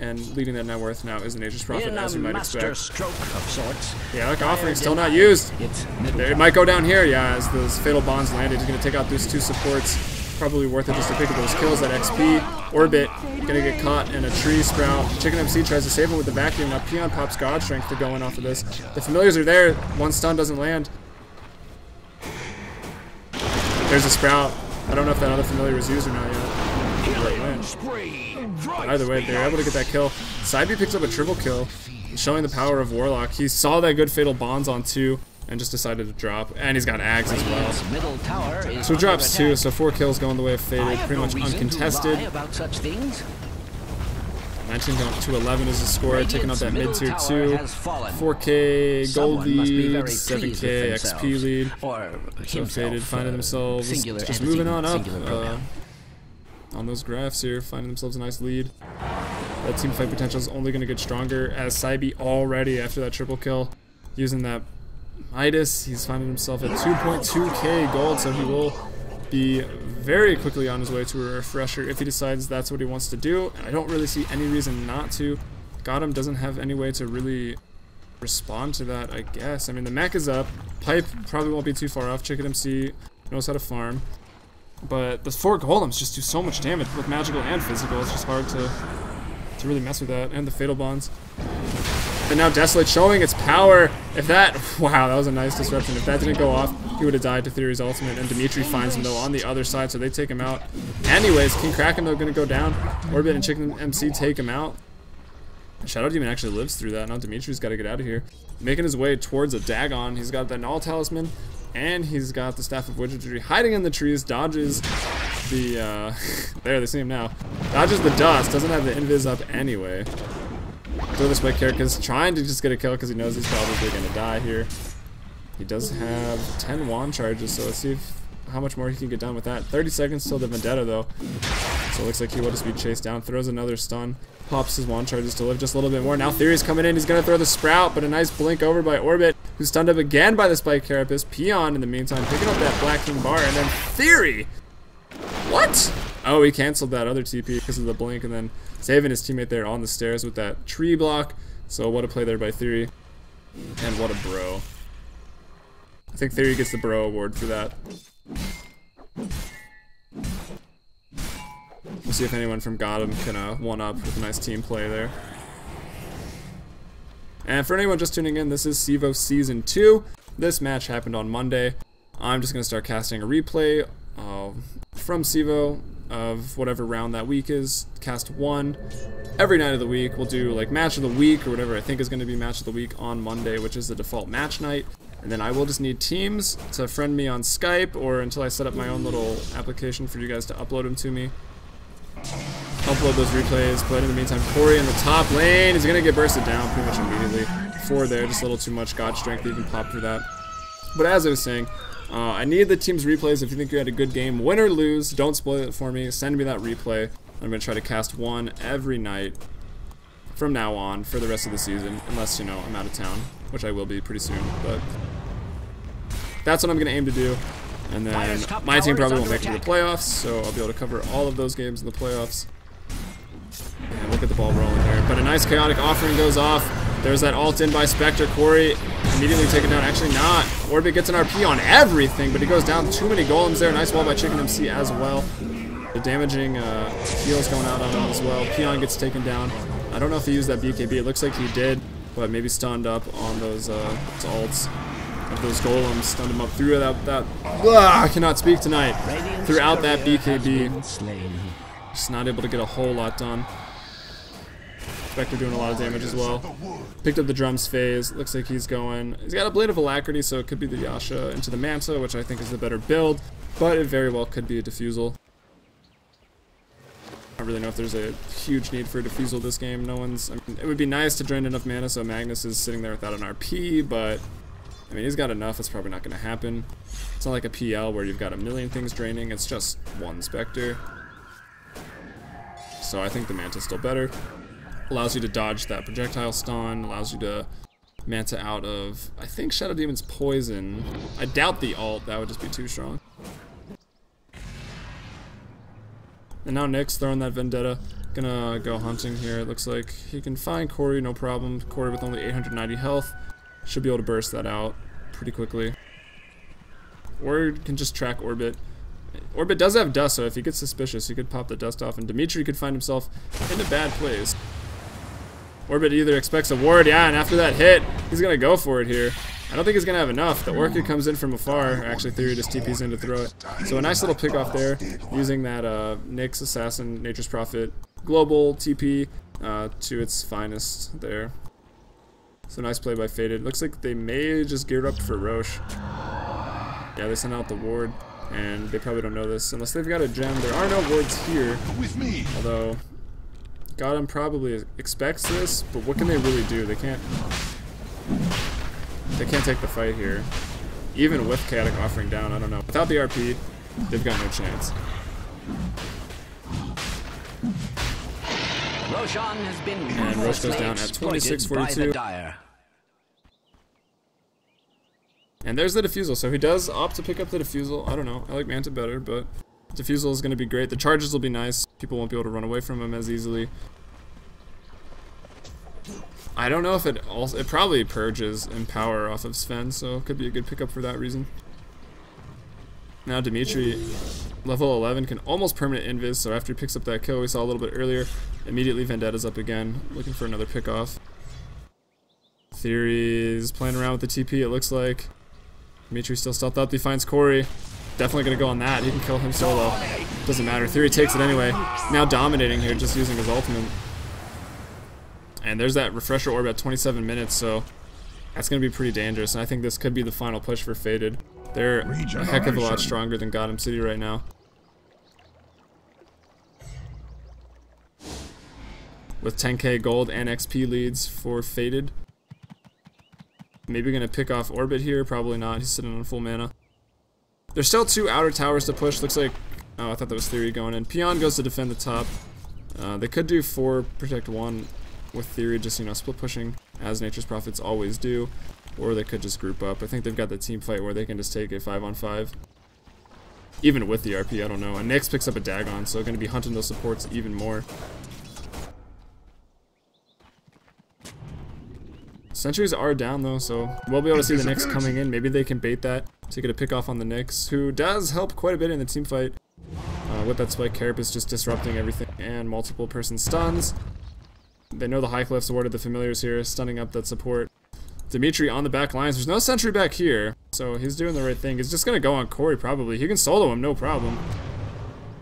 And leading that net worth now is Nature's Prophet, In as you might expect. stroke of sorts. Yeah, like offering still not used. It might go down here, yeah, as those fatal bonds landed. He's gonna take out those two supports. Probably worth it just to pick up those kills. That XP. Orbit gonna get caught in a tree sprout. Chicken MC tries to save him with the vacuum. Now Peon pops God Strength to go in off of this. The familiars are there. One stun doesn't land. There's a sprout. I don't know if that other familiar was used or not yet. Either way, they're able to get that kill. Saibi picks up a triple kill, showing the power of Warlock. He saw that good fatal bonds on two and just decided to drop. And he's got Ags as well. Radiant's middle tower is So drops two, so four kills going the way of have pretty much uncontested. lie about 19 to 11 is the score, taking out that mid tier 2. 4k gold Someone must be lead, 7k XP lead. Or So Faded finding uh, themselves just moving on up uh. On those graphs here, finding themselves a nice lead. That team fight potential is only going to get stronger as Saibi already after that triple kill using that Midas. He's finding himself at 2.2k gold, so he will be very quickly on his way to a refresher if he decides that's what he wants to do. And I don't really see any reason not to. Gotham doesn't have any way to really respond to that, I guess. I mean, the mech is up. Pipe probably won't be too far off. Chicken MC knows how to farm. But the four golems just do so much damage, both magical and physical. It's just hard to to really mess with that. And the fatal bonds. And now Desolate showing its power. If that, wow, that was a nice disruption. If that didn't go off, he would have died to Theory's ultimate. And Dimitri finds him though on the other side, so they take him out. Anyways, King Kraken though gonna go down. Orbit and Chicken MC take him out. Shadow Demon actually lives through that. Now Dimitri's got to get out of here. Making his way towards a Dagon. He's got the Null Talisman, and he's got the Staff of Wizardry hiding in the trees. Dodges the, uh, there, they see him now. Dodges the dust. Doesn't have the invis up anyway. Throw this way, Kirkus trying to just get a kill because he knows he's probably going to die here. He does have 10 wand charges, so let's see if, how much more he can get done with that. 30 seconds till the Vendetta, though. So it looks like he will just be chased down. Throws another stun. Pops his wand charges to live just a little bit more. Now Theory's coming in. He's going to throw the Sprout, but a nice blink over by Orbit, who's stunned up again by the Spike Carapace. Peon, in the meantime, picking up that Black King bar, and then Theory! What? Oh, he canceled that other TP because of the blink, and then saving his teammate there on the stairs with that tree block. So what a play there by Theory. And what a bro. I think Theory gets the bro award for that. We'll see if anyone from Gotham can uh, one up with a nice team play there. And for anyone just tuning in, this is CEVO Season 2. This match happened on Monday. I'm just going to start casting a replay uh, from CEVO of whatever round that week is. Cast one every night of the week. We'll do like match of the week or whatever I think is going to be match of the week on Monday, which is the default match night. And then I will just need teams to friend me on Skype or until I set up my own little application for you guys to upload them to me. Upload those replays, but in the meantime, Corey in the top lane is going to get bursted down pretty much immediately. Four there, just a little too much God strength to even pop for that. But as I was saying, uh, I need the team's replays if you think you had a good game. Win or lose, don't spoil it for me. Send me that replay. I'm going to try to cast one every night from now on for the rest of the season, unless, you know, I'm out of town, which I will be pretty soon. But that's what I'm going to aim to do. And then my team probably won't make it to the playoffs, so I'll be able to cover all of those games in the playoffs. And look at the ball rolling here. But a nice chaotic offering goes off. There's that alt in by Spectre. Corey immediately taken down. Actually not. Orbit gets an RP on everything, but he goes down too many golems there. Nice wall by Chicken MC as well. The damaging uh, heals going out on him as well. Peon gets taken down. I don't know if he used that BKB. It looks like he did, but maybe stunned up on those, uh, those ults of those golems. Stunned him up through that. that Ugh, I cannot speak tonight. Throughout that BKB. Just not able to get a whole lot done. Spectre doing a lot of damage as well. Picked up the drums phase. Looks like he's going. He's got a blade of alacrity, so it could be the Yasha into the Manta, which I think is the better build. But it very well could be a diffusal. I really know if there's a huge need for a diffusal this game. No one's. I mean, it would be nice to drain enough mana so Magnus is sitting there without an RP, but I mean, he's got enough. It's probably not going to happen. It's not like a PL where you've got a million things draining. It's just one Spectre. So I think the Manta's still better. Allows you to dodge that projectile stun, allows you to Manta out of, I think, Shadow Demon's poison. I doubt the ult, that would just be too strong. And now Nyx throwing that Vendetta. Gonna go hunting here. It looks like he can find Corey, no problem. Corey with only 890 health. Should be able to burst that out pretty quickly. Or can just track Orbit. Orbit does have dust, so if he gets suspicious, he could pop the dust off, and Dimitri could find himself in a bad place. Orbit either expects a ward, yeah, and after that hit, he's gonna go for it here. I don't think he's gonna have enough. The Orchid comes in from afar. Actually, Theory just TPs in to throw it. So a nice little pick off there, using that uh, Nyx Assassin, Nature's Prophet, global TP uh, to its finest there. So nice play by Faded. Looks like they may just geared up for Rosh. Yeah, they sent out the ward, and they probably don't know this unless they've got a gem. There are no wards here, With me. although Gotham probably expects this, but what can they really do? They can't. They can't take the fight here. Even with Chaotic offering down, I don't know. Without the RP, they've got no chance. Roshan has been And Rosh goes down at ruthlessly exploited by 26-42. the Dire. And there's the diffusal. So he does opt to pick up the diffusal. I don't know. I like Manta better, but diffusal is going to be great. The charges will be nice. People won't be able to run away from him as easily. I don't know if it also it probably purges Empower off of Sven, so it could be a good pickup for that reason. Now Dimitri, level 11, can almost permanent invis, so after he picks up that kill we saw a little bit earlier, immediately Vendetta's up again, looking for another pickoff. Theory is playing around with the TP, it looks like. Dimitri still stealth up, he finds Corey. Definitely gonna go on that, he can kill him solo. Doesn't matter, Theory takes it anyway. Now dominating here, just using his ultimate. And there's that refresher orb at 27 minutes, so that's going to be pretty dangerous. And I think this could be the final push for Faded. They're a heck of a lot stronger than Gotham City right now. With 10k gold and XP leads for Faded. Maybe going to pick off Orbit here. Probably not. He's sitting on full mana. There's still two outer towers to push. Looks like... Oh, I thought that was Theory going in. Peon goes to defend the top. Uh, they could do four, protect one with Theory, just, you know, split pushing, as Nature's Prophets always do. Or they could just group up. I think they've got the team fight where they can just take a 5 on 5. Even with the RP, I don't know. And Nyx picks up a Dagon, so going to be hunting those supports even more. Sentries are down though, so we'll be able to see the Nyx coming in. Maybe they can bait that to get a pick off on the Nyx, who does help quite a bit in the team fight. Uh, with that spike, is just disrupting everything and multiple person stuns. They know the high cliffs awarded the familiars here, stunning up that support. Dimitri on the back lines. There's no sentry back here, so he's doing the right thing. He's just gonna go on Corey probably. He can solo him, no problem.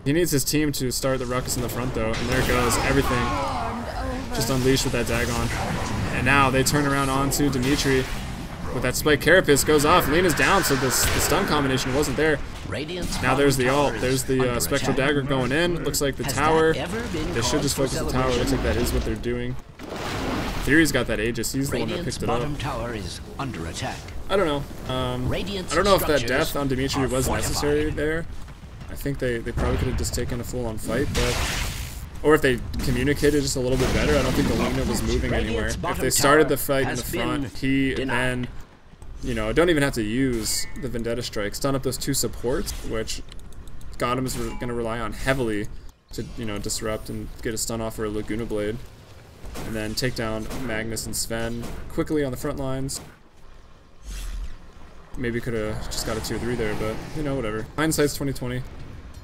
He needs his team to start the ruckus in the front though, and there goes everything. Just unleashed with that Dagon. And now they turn around onto Dimitri with that spike. Carapace goes off. Lina's down, so this the stun combination wasn't there. Now there's the ult. There's the uh, spectral dagger going in. Looks like the tower. that ever been They should just focus the tower. Looks like that is what they're doing. Theory's got that Aegis. He's the one that picked it up. bottom tower is under attack. I don't know. Um, I don't know if that death on Dimitri was necessary there. I think they, they probably could have just taken a full-on fight, but... Or if they communicated just a little bit better, I don't think the Luna was moving anywhere. If they started the fight in the front, he then, you know, don't even have to use the Vendetta Strike. Stun up those two supports, which Gotham is going to rely on heavily to, you know, disrupt and get a stun off for a Laguna Blade. And then take down Magnus and Sven quickly on the front lines. Maybe could have just got a 2-3 there, but, you know, whatever. Hindsight's 2020.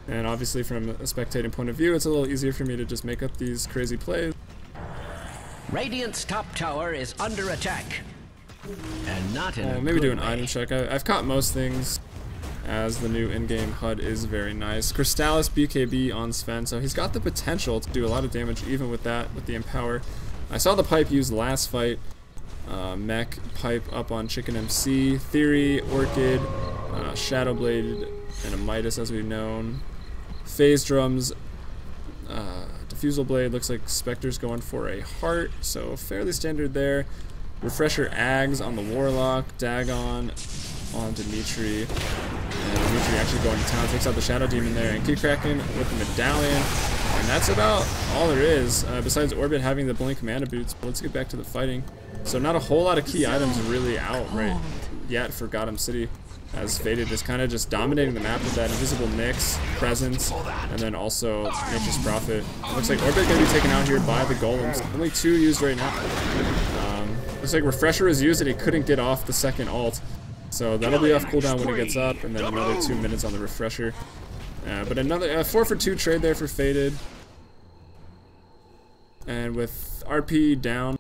And obviously from a spectating point of view, it's a little easier for me to just make up these crazy plays. Radiant's top tower is under attack. And not in Well, maybe do an way. item check. I, I've caught most things as the new in-game HUD is very nice. Crystalys BKB on Sven, so he's got the potential to do a lot of damage even with that, with the Empower. I saw the pipe used last fight. Uh, mech pipe up on Chicken MC, Theory, Orchid, uh, Shadowblade, and a Midas as we've known. Phase drums, uh, Diffusal Blade looks like Spectre's going for a heart, so fairly standard there. Refresher Ags on the Warlock, Dagon on Dimitri. And Dimitri actually going to town, takes out the Shadow Demon there, and Key Kraken with the Medallion. And that's about all there is, uh, besides Orbit having the Blink Mana Boots. But let's get back to the fighting. So not a whole lot of key items really out right yet for Gotham City. As Faded is kind of just dominating the map with that Invisible mix, presence, and then also Nature's Prophet. Looks like Orbit gonna be taken out here by the Golems. Only two used right now. Um, looks like Refresher is used and he couldn't get off the second alt. So that'll be off cooldown when it gets up, and then another two minutes on the Refresher. Uh, but another uh, 4 for 2 trade there for Faded. And with RP down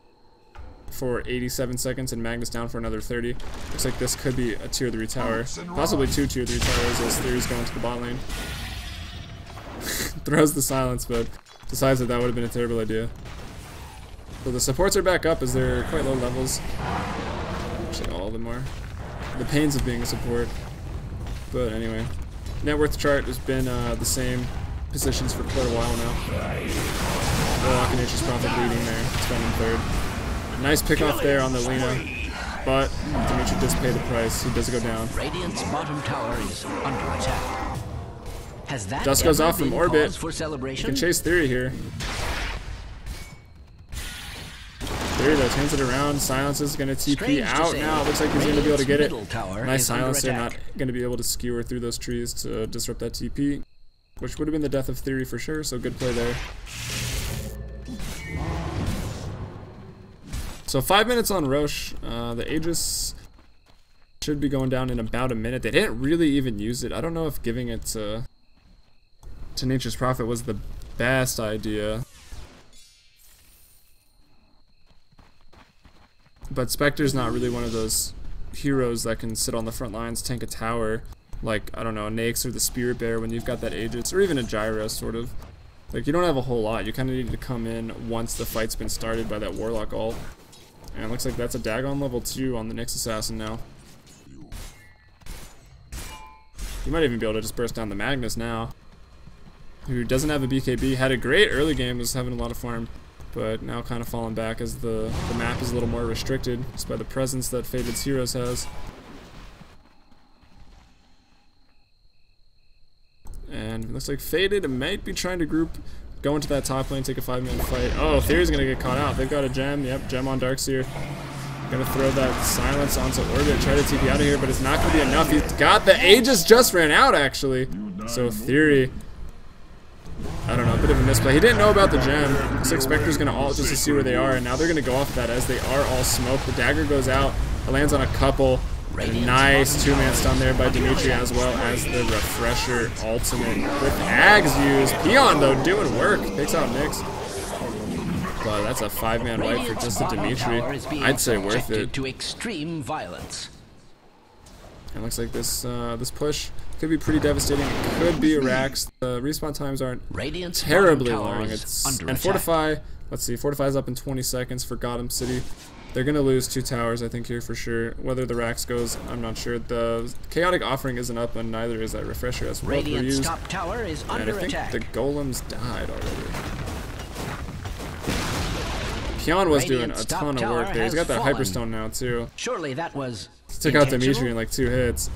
for 87 seconds and Magnus down for another 30, looks like this could be a tier 3 tower. Possibly two tier 3 towers as Theory's going to the bot lane. Throws the silence, but decides that that would have been a terrible idea. So the supports are back up as they're quite low levels. Actually, all of them are. The pains of being a support. But anyway, net worth chart has been uh, the same positions for quite a while now. Warlock and Nature's Prophet leading there, it's been in third. Nice pick off there on the Lina, but Dimitri does pay the price. He does go down. Radiant's bottom tower is under attack. Has that Dust goes off from orbit. for celebration? Can chase Theory here. Theory though turns it around. Silence is gonna TP Strange to out say, now. Looks like he's gonna be able to get it. Radiant's middle tower Nice under silencer, not gonna be able to skewer through those trees to disrupt that TP, which would have been the death of Theory for sure. So good play there. So five minutes on Rosh. Uh, the Aegis should be going down in about a minute. They didn't really even use it. I don't know if giving it to to Nature's Prophet was the best idea. But Spectre's not really one of those heroes that can sit on the front lines, tank a tower, like, I don't know, Naix or the Spirit Bear when you've got that Aegis, or even a Gyro, sort of. Like, you don't have a whole lot. You kind of need to come in once the fight's been started by that Warlock ult. And it looks like that's a Dagon level 2 on the Nyx Assassin now. You might even be able to just burst down the Magnus now. Who doesn't have a BKB. Had a great early game, was having a lot of farm. But now kind of falling back as the, the map is a little more restricted. Just by the presence that Faded's Heroes has. And it looks like Faded might be trying to group, go into that top lane, take a five minute fight. Oh, Theory's gonna get caught out. They've got a gem. Yep, gem on Darkseer. Gonna throw that silence onto Orbit, try to TP out of here, but it's not gonna be enough. He's got the Aegis just ran out actually. So Theory, I don't know, a bit of a misplay. He didn't know about the gem. Six Spectre's gonna ult just to see where they are, and now they're gonna go off that as they are all smoked. The dagger goes out, it lands on a couple. And nice two-man stun there by Dimitri as well as the refresher ultimate with Ags used. Peon though doing work, Picks out Nyx. But that's a five-man wipe for just the bottom Dimitri. tower is being I'd say worth it. To extreme violence. It looks like this uh, this push could be pretty devastating. It could be a Rax. The respawn times aren't Radiant's terribly long. It's and fortify. Let's see, fortify's up in 20 seconds for Gotham City. They're gonna lose two towers, I think, here for sure. Whether the Rax goes, I'm not sure. The chaotic offering isn't up, and neither is that refresher as well. Radiant's used. top tower is And under I think attack. the golems died already. Peon was doing a ton of work there. He's got that fallen. Hyperstone now too. Surely that was. Took out? Dimitri in like two hits.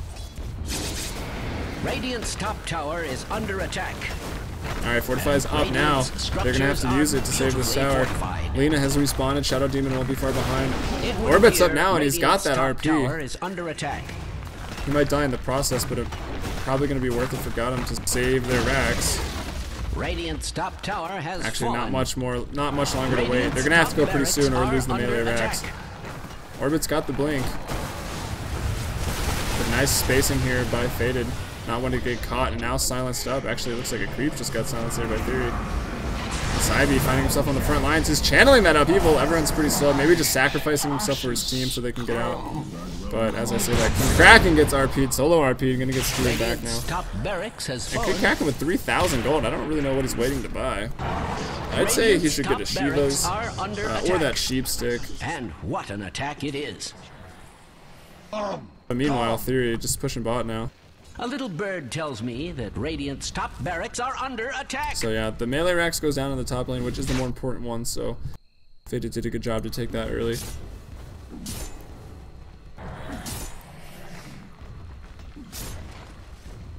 Radiant's top tower is under attack. Alright, Fortify is up now. They're gonna have to use it to save this tower. Lina has respawned. Shadow Demon won't be far behind. Orbit's up now, and he's got that RP. Is under attack. He might die in the process, but it probably gonna be worth it for Gotham to save their Rax. Radiant's top tower has Actually, not much more, not much longer to wait. They're gonna have to go pretty soon or lose the melee Rax. Orbit's got the blink. But nice spacing here by Faded. Not one to get caught, and now silenced up. Actually, it looks like a creep just got silenced there by Theory. Saibi finding himself on the front lines, He's channeling that up upheaval. Everyone's pretty slow. Maybe just sacrificing himself for his team so they can get out. But as I say that, Kraken gets RP'd, solo RP'd, gonna get screwed back now. Top barracks has And. Kraken with 3,000 gold, I don't really know what he's waiting to buy. I'd say he should get a Shiva's, uh, or that sheep stick. And what an attack it is. But meanwhile, Theory just pushing bot now. A little bird tells me that Radiant's top barracks are under attack. So yeah, the melee Rax goes down in the top lane, which is the more important one, so Faded did a good job to take that early.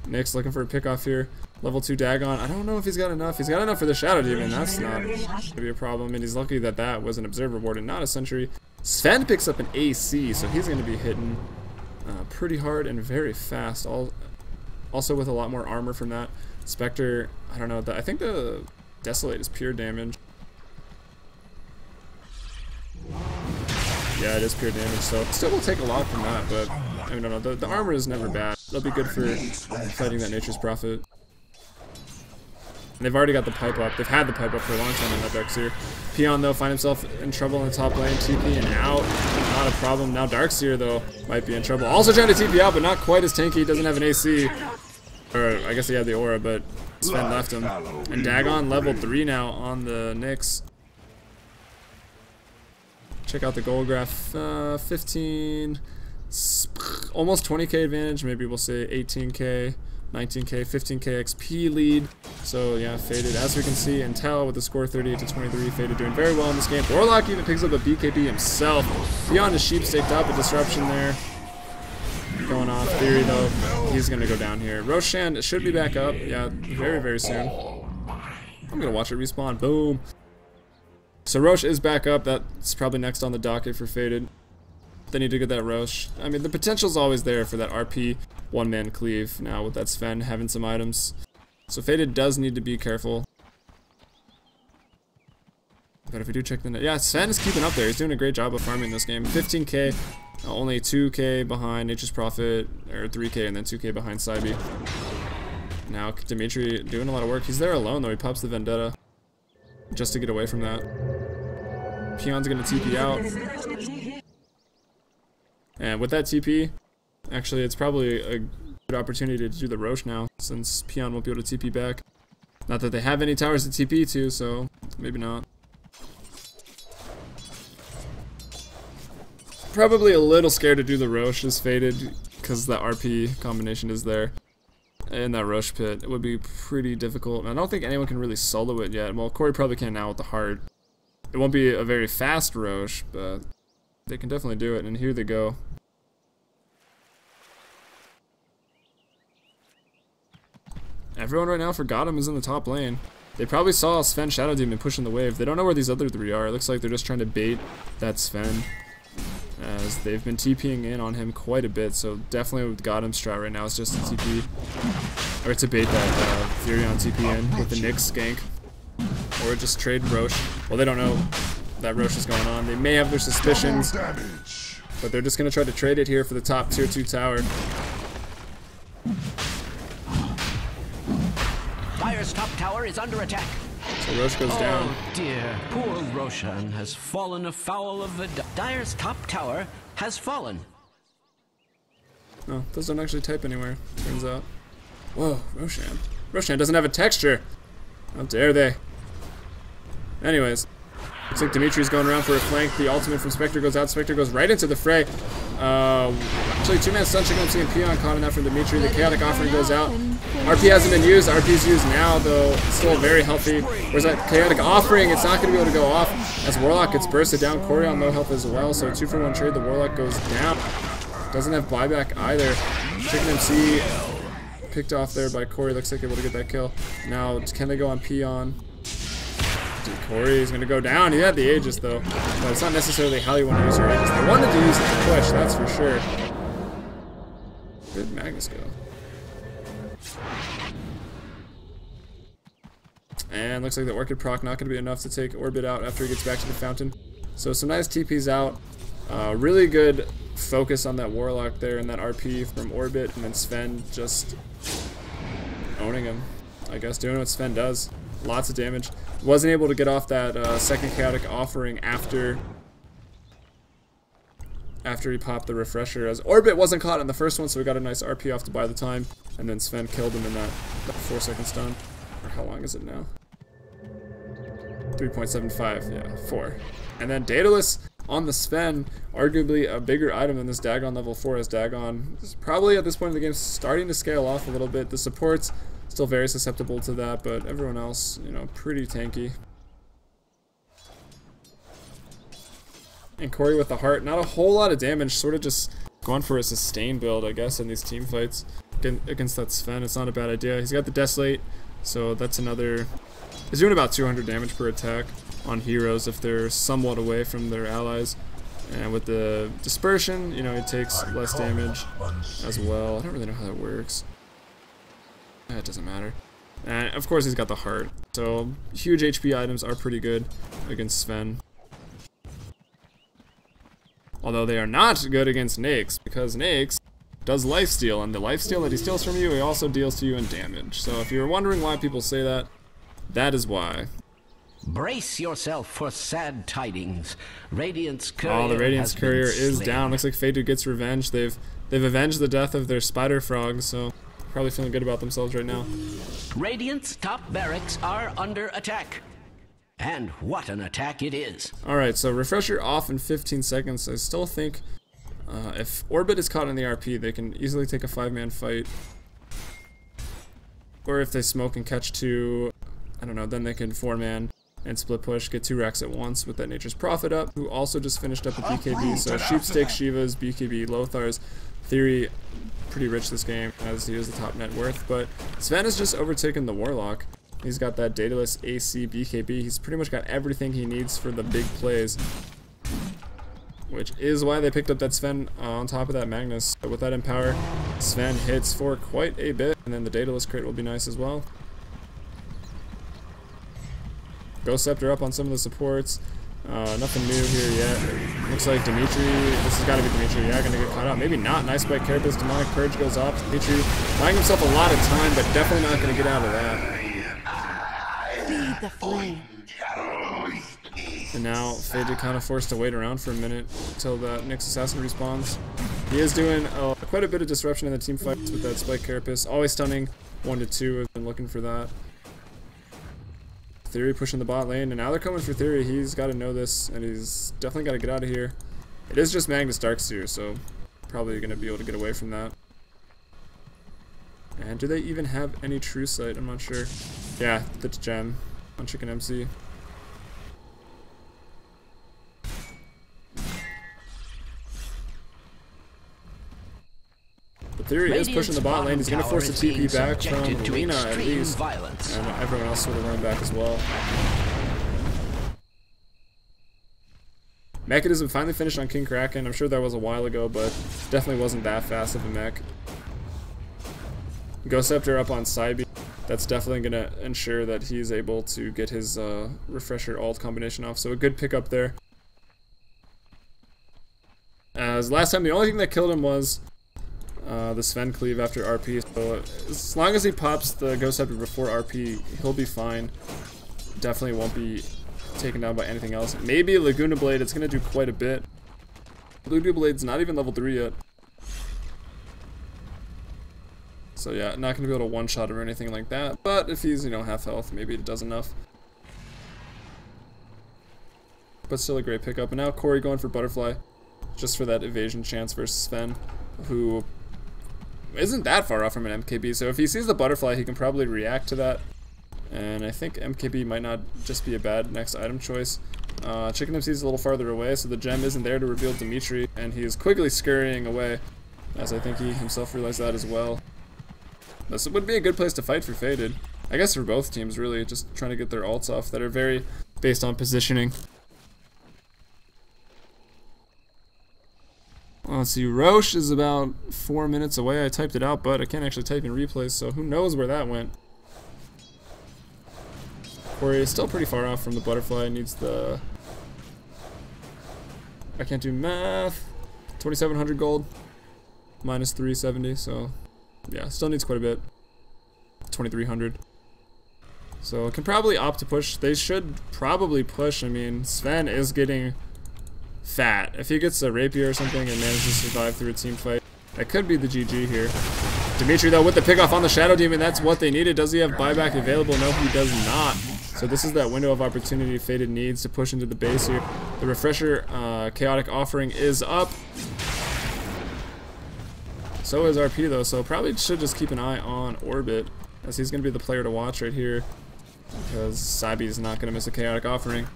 Nyx looking for a pickoff here. Level 2 Dagon. I don't know if he's got enough. He's got enough for the Shadow Demon. That's not going to be a problem. And he's lucky that that was an Observer Ward and not a Sentry. Sven picks up an AC, so he's going to be hitting uh, pretty hard and very fast. All, also with a lot more armor from that. Spectre, I don't know. The, I think the Desolate is pure damage. Yeah, it is pure damage, so still will take a lot from that, but I don't know. The, the armor is never bad. It'll be good for fighting that Nature's Prophet. And they've already got the pipe up. They've had the pipe up for a long time in that Darkseer. Peon, though, find himself in trouble in the top lane. TP and out. Not a problem. Now Darkseer, though, might be in trouble. Also trying to TP out, but not quite as tanky. Doesn't have an AC. Or, I guess he had the aura, but Sven left him. And Dagon level 3 now on the Nyx. Check out the goal graph. Uh, 15, s- almost 20k advantage. Maybe we'll say 18k, 19k, 15k XP lead. So yeah, Faded, as we can see and tell with the score 38 to 23, Faded doing very well in this game. Warlock even picks up a BKB himself. Beyond his sheep staked up, a disruption there. Going off theory though, he's gonna go down here. Roshan should be back up, yeah, very, very soon. I'm gonna watch it respawn, boom. So Rosh is back up, that's probably next on the docket for Faded. They need to get that Rosh. I mean, the potential's always there for that RP one-man cleave now with that Sven having some items. So Faded does need to be careful. But if we do check the net, yeah, Sven is keeping up there. He's doing a great job of farming this game. 15k, uh, only 2k behind Nature's Prophet, or 3k and then 2k behind Saibi. Now Dimitri doing a lot of work. He's there alone though. He pops the Vendetta just to get away from that. Peon's gonna TP out. And with that TP, actually it's probably a good opportunity to do the Rosh now, since Peon won't be able to TP back. Not that they have any towers to TP to, so maybe not. Probably a little scared to do the Rosh is faded, because the RP combination is there. In that Rosh pit, it would be pretty difficult. I don't think anyone can really solo it yet. Well, Corey probably can now with the heart. It won't be a very fast Rosh, but they can definitely do it, and here they go. Everyone right now for Gotham is in the top lane. They probably saw Sven Shadow Demon pushing the wave. They don't know where these other three are. It looks like they're just trying to bait that Sven. As they've been TPing in on him quite a bit, so definitely with Gotham strat right now, is just a TP. Or to bait that uh, Furion TP in with the Nyx gank. Or just trade Rosh. Well, they don't know that Rosh is going on. They may have their suspicions, but they're just going to try to trade it here for the top tier 2 tower. Dire's top tower is under attack. So Rosh goes oh, down. Oh dear, poor Roshan has fallen afoul of the... Dire's top tower has fallen. Oh, those don't actually type anywhere, turns out. Whoa, Roshan. Roshan doesn't have a texture. How dare they? Anyways, looks like Dimitri's going around for a flank. The ultimate from Spectre goes out. Spectre goes right into the fray. Uh, actually, two-man stun MC and Peon caught enough from Dimitri. The chaotic offering goes out. RP hasn't been used. RP's used now, though. Still very healthy. Where's that chaotic offering, it's not going to be able to go off as Warlock gets bursted down. Corey on low health as well. So two for one trade. The Warlock goes down. Doesn't have buyback either. Chicken MC picked off there by Corey. Looks like able to get that kill. Now, can they go on Peon? Corey going to go down. He had the Aegis, though. But it's not necessarily how you want to use your Aegis. They wanted to use it to push, that's for sure. Good Magnus go? And looks like the Orchid proc not going to be enough to take Orbit out after he gets back to the fountain. So some nice TPs out. Uh, really good focus on that Warlock there and that RP from Orbit. And then Sven just owning him. I guess doing what Sven does. Lots of damage. Wasn't able to get off that uh, second chaotic offering after after he popped the refresher as Orbit wasn't caught in the first one so we got a nice RP off to buy the time and then Sven killed him in that, that 4 second stun. Or how long is it now? 3.75, yeah, 4. And then Daedalus on the Sven, arguably a bigger item than this Dagon level 4 as Dagon is probably at this point in the game starting to scale off a little bit. The supports still very susceptible to that, but everyone else, you know, pretty tanky. And Corey with the heart, not a whole lot of damage, sort of just going for a sustain build, I guess, in these team fights against that Sven. It's not a bad idea. He's got the Desolate, so that's another... He's doing about 200 damage per attack on heroes if they're somewhat away from their allies. And with the Dispersion, you know, it takes less damage as well. I don't really know how that works. It doesn't matter. And of course he's got the heart. So huge HP items are pretty good against Sven. Although they are not good against Nyx, because Nyx does lifesteal, and the lifesteal that he steals from you, he also deals to you in damage. So if you're wondering why people say that, that is why. Brace yourself for sad tidings. Radiant's courier. Oh, the Radiant's courier is down. Looks like Fadu gets revenge. They've they've avenged the death of their spider frog, so probably feeling good about themselves right now. Radiant's top barracks are under attack. And what an attack it is. Alright, so refresher off in 15 seconds. I still think uh, if Orbit is caught in the RP, they can easily take a five-man fight. Or if they smoke and catch two, I don't know, then they can four man and split push, get two racks at once with that Nature's Prophet up, who also just finished up a BKB. So Sheepstick, Shivas, BKB, Lothar's, Theory, pretty rich this game as he is the top net worth. But Sven has just overtaken the Warlock. He's got that Daedalus AC BKB. He's pretty much got everything he needs for the big plays. Which is why they picked up that Sven on top of that Magnus. But with that Empower, Sven hits for quite a bit. And then the Daedalus crit will be nice as well. Ghost Scepter up on some of the supports. Uh, nothing new here yet. Looks like Dimitri, this has got to be Dimitri, yeah, gonna get caught up. Maybe not. Nice by Carapace, Demonic Purge goes off. Dimitri buying himself a lot of time, but definitely not gonna get out of that. The. And now Faded kind of forced to wait around for a minute until the next assassin respawns. He is doing uh, quite a bit of disruption in the team fights with that Spike Carapace. Always stunning 1 to 2. I've been looking for that. Theory pushing the bot lane, and now they're coming for Theory. He's got to know this, and he's definitely got to get out of here. It is just Magnus Darkseer, so probably going to be able to get away from that. And do they even have any true sight? I'm not sure. Yeah, the gem on Chicken MC. The theory is pushing the bot lane. He's going to force the TP back from Lina at least. Violence. And everyone else sort of run back as well. Mechanism finally finished on King Kraken. I'm sure that was a while ago, but definitely wasn't that fast of a mech. Ghost Scepter up on Saibi. That's definitely going to ensure that he's able to get his uh, Refresher alt combination off. So a good pickup there. As last time, the only thing that killed him was uh, the Sven cleave after RP. So as long as he pops the Ghost Scepter before RP, he'll be fine. Definitely won't be taken down by anything else. Maybe Laguna Blade, it's going to do quite a bit. Laguna Blade's not even level 3 yet. So yeah, not going to be able to one-shot or anything like that. But if he's, you know, half health, maybe it does enough. But still a great pickup. And now Corey going for Butterfly. Just for that evasion chance versus Sven. Who isn't that far off from an MKB. So if he sees the Butterfly, he can probably react to that. And I think MKB might not just be a bad next item choice. Uh, Chicken MC is a little farther away, so the gem isn't there to reveal Dimitri. And he is quickly scurrying away. As I think he himself realized that as well. This would be a good place to fight for Faded. I guess for both teams, really, just trying to get their alts off that are very based on positioning. Let's see, Rosh is about four minutes away. I typed it out, but I can't actually type in replays, so who knows where that went. Corey is still pretty far off from the butterfly. Needs the... I can't do math. 2,700 gold. Minus 370, so yeah, still needs quite a bit. 2300. So can probably opt to push. They should probably push. I mean, Sven is getting fat. If he gets a rapier or something and manages to survive through a team fight, that could be the GG here. Dimitri, though, with the pick off on the Shadow Demon, that's what they needed. Does he have buyback available? No, he does not. So this is that window of opportunity Faded needs to push into the base here. The Refresher uh, Chaotic Offering is up. So is RP though, so probably should just keep an eye on Orbit, as he's going to be the player to watch right here, because Saibi is not going to miss a Chaotic Offering.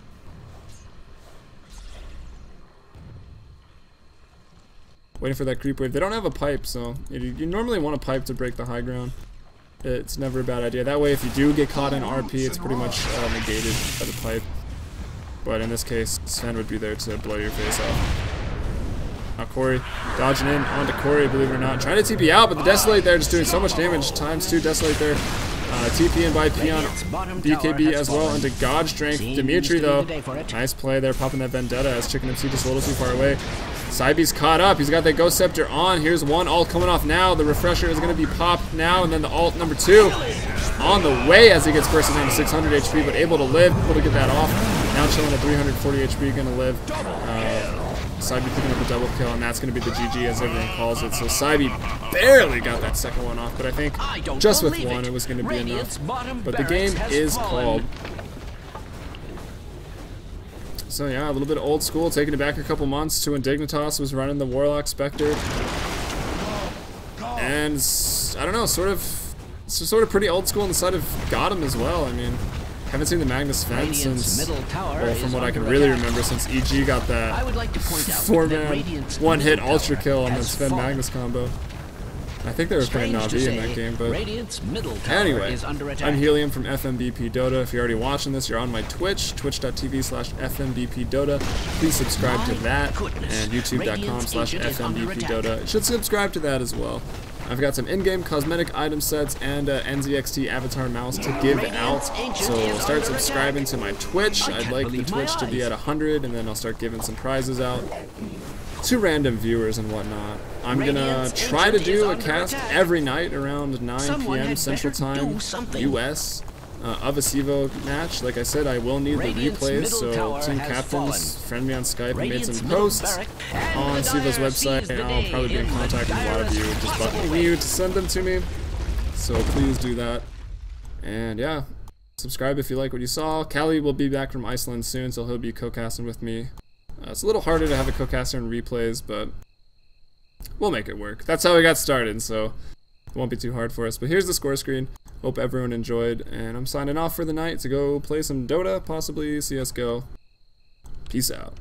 Waiting for that creep wave. They don't have a pipe, so you, normally want a pipe to break the high ground. It's never a bad idea. That way, if you do get caught in RP, it's pretty much uh, negated by the pipe. But in this case, Sven would be there to blow your face off. Now Corey dodging in onto Corey, believe it or not. Trying to TP out, but the Desolate there just doing so much damage. Times two Desolate there. Uh, TP in by Peon, BKB as well into God Strength. Dimitri though, nice play there, popping that Vendetta as Chicken MC just a little too far away. Saibi's caught up. He's got that Ghost Scepter on. Here's one alt coming off now. The Refresher is going to be popped now, and then the alt number two on the way as he gets bursted down to 600 HP, but able to live, able to get that off. Now chilling at 340 HP, going to live. Uh, Saibi picking up a double kill, and that's going to be the GG as everyone calls it. So Saibi barely got that second one off, but I think just with one it was going to be enough. But the game is called. So yeah, a little bit old school, taking it back a couple months to when Dignitas was running the Warlock Spectre. And, I don't know, sort of sort of pretty old school on the side of Gotham as well. I mean, haven't seen the Magnus Fence Radiant's since, middle tower well, from what I can really attack. remember, since EG got I that would like to point out four-man, Radiant's one hit ultra kill on the Sven Magnus combo. I think they were playing Navi in that game, but Radiant's middle tower Anyway, is under attack. I'm Helium from FMBP Dota. If you're already watching this, you're on my Twitch, twitch.tv slash FMBP Dota. Please subscribe to that goodness, and youtube.com slash FMBP. Dota. You should subscribe to that as well. I've got some in-game cosmetic item sets and uh, NZXT avatar mouse to give Radiant's out. So start subscribing to my Twitch. I'd like the Twitch to be at 100 and then I'll start giving some prizes out to random viewers and whatnot. I'm gonna try to do a cast attack. every night around 9 Someone p.m. Central Time. U.S. Uh, of a CEVO match. Like I said, I will need Radiant's the replays, so team captains, fallen. friend me on Skype, and made some posts on Dire website, and I'll probably be in contact with a lot of you, just bugging you to send them to me. So please do that. And yeah, subscribe if you like what you saw. Callie will be back from Iceland soon, so he'll be co-casting with me. Uh, it's a little harder to have a co-caster in replays, but we'll make it work. That's how we got started, so it won't be too hard for us. But here's the score screen. Hope everyone enjoyed, and I'm signing off for the night to go play some Dota, possibly CSGO. Peace out.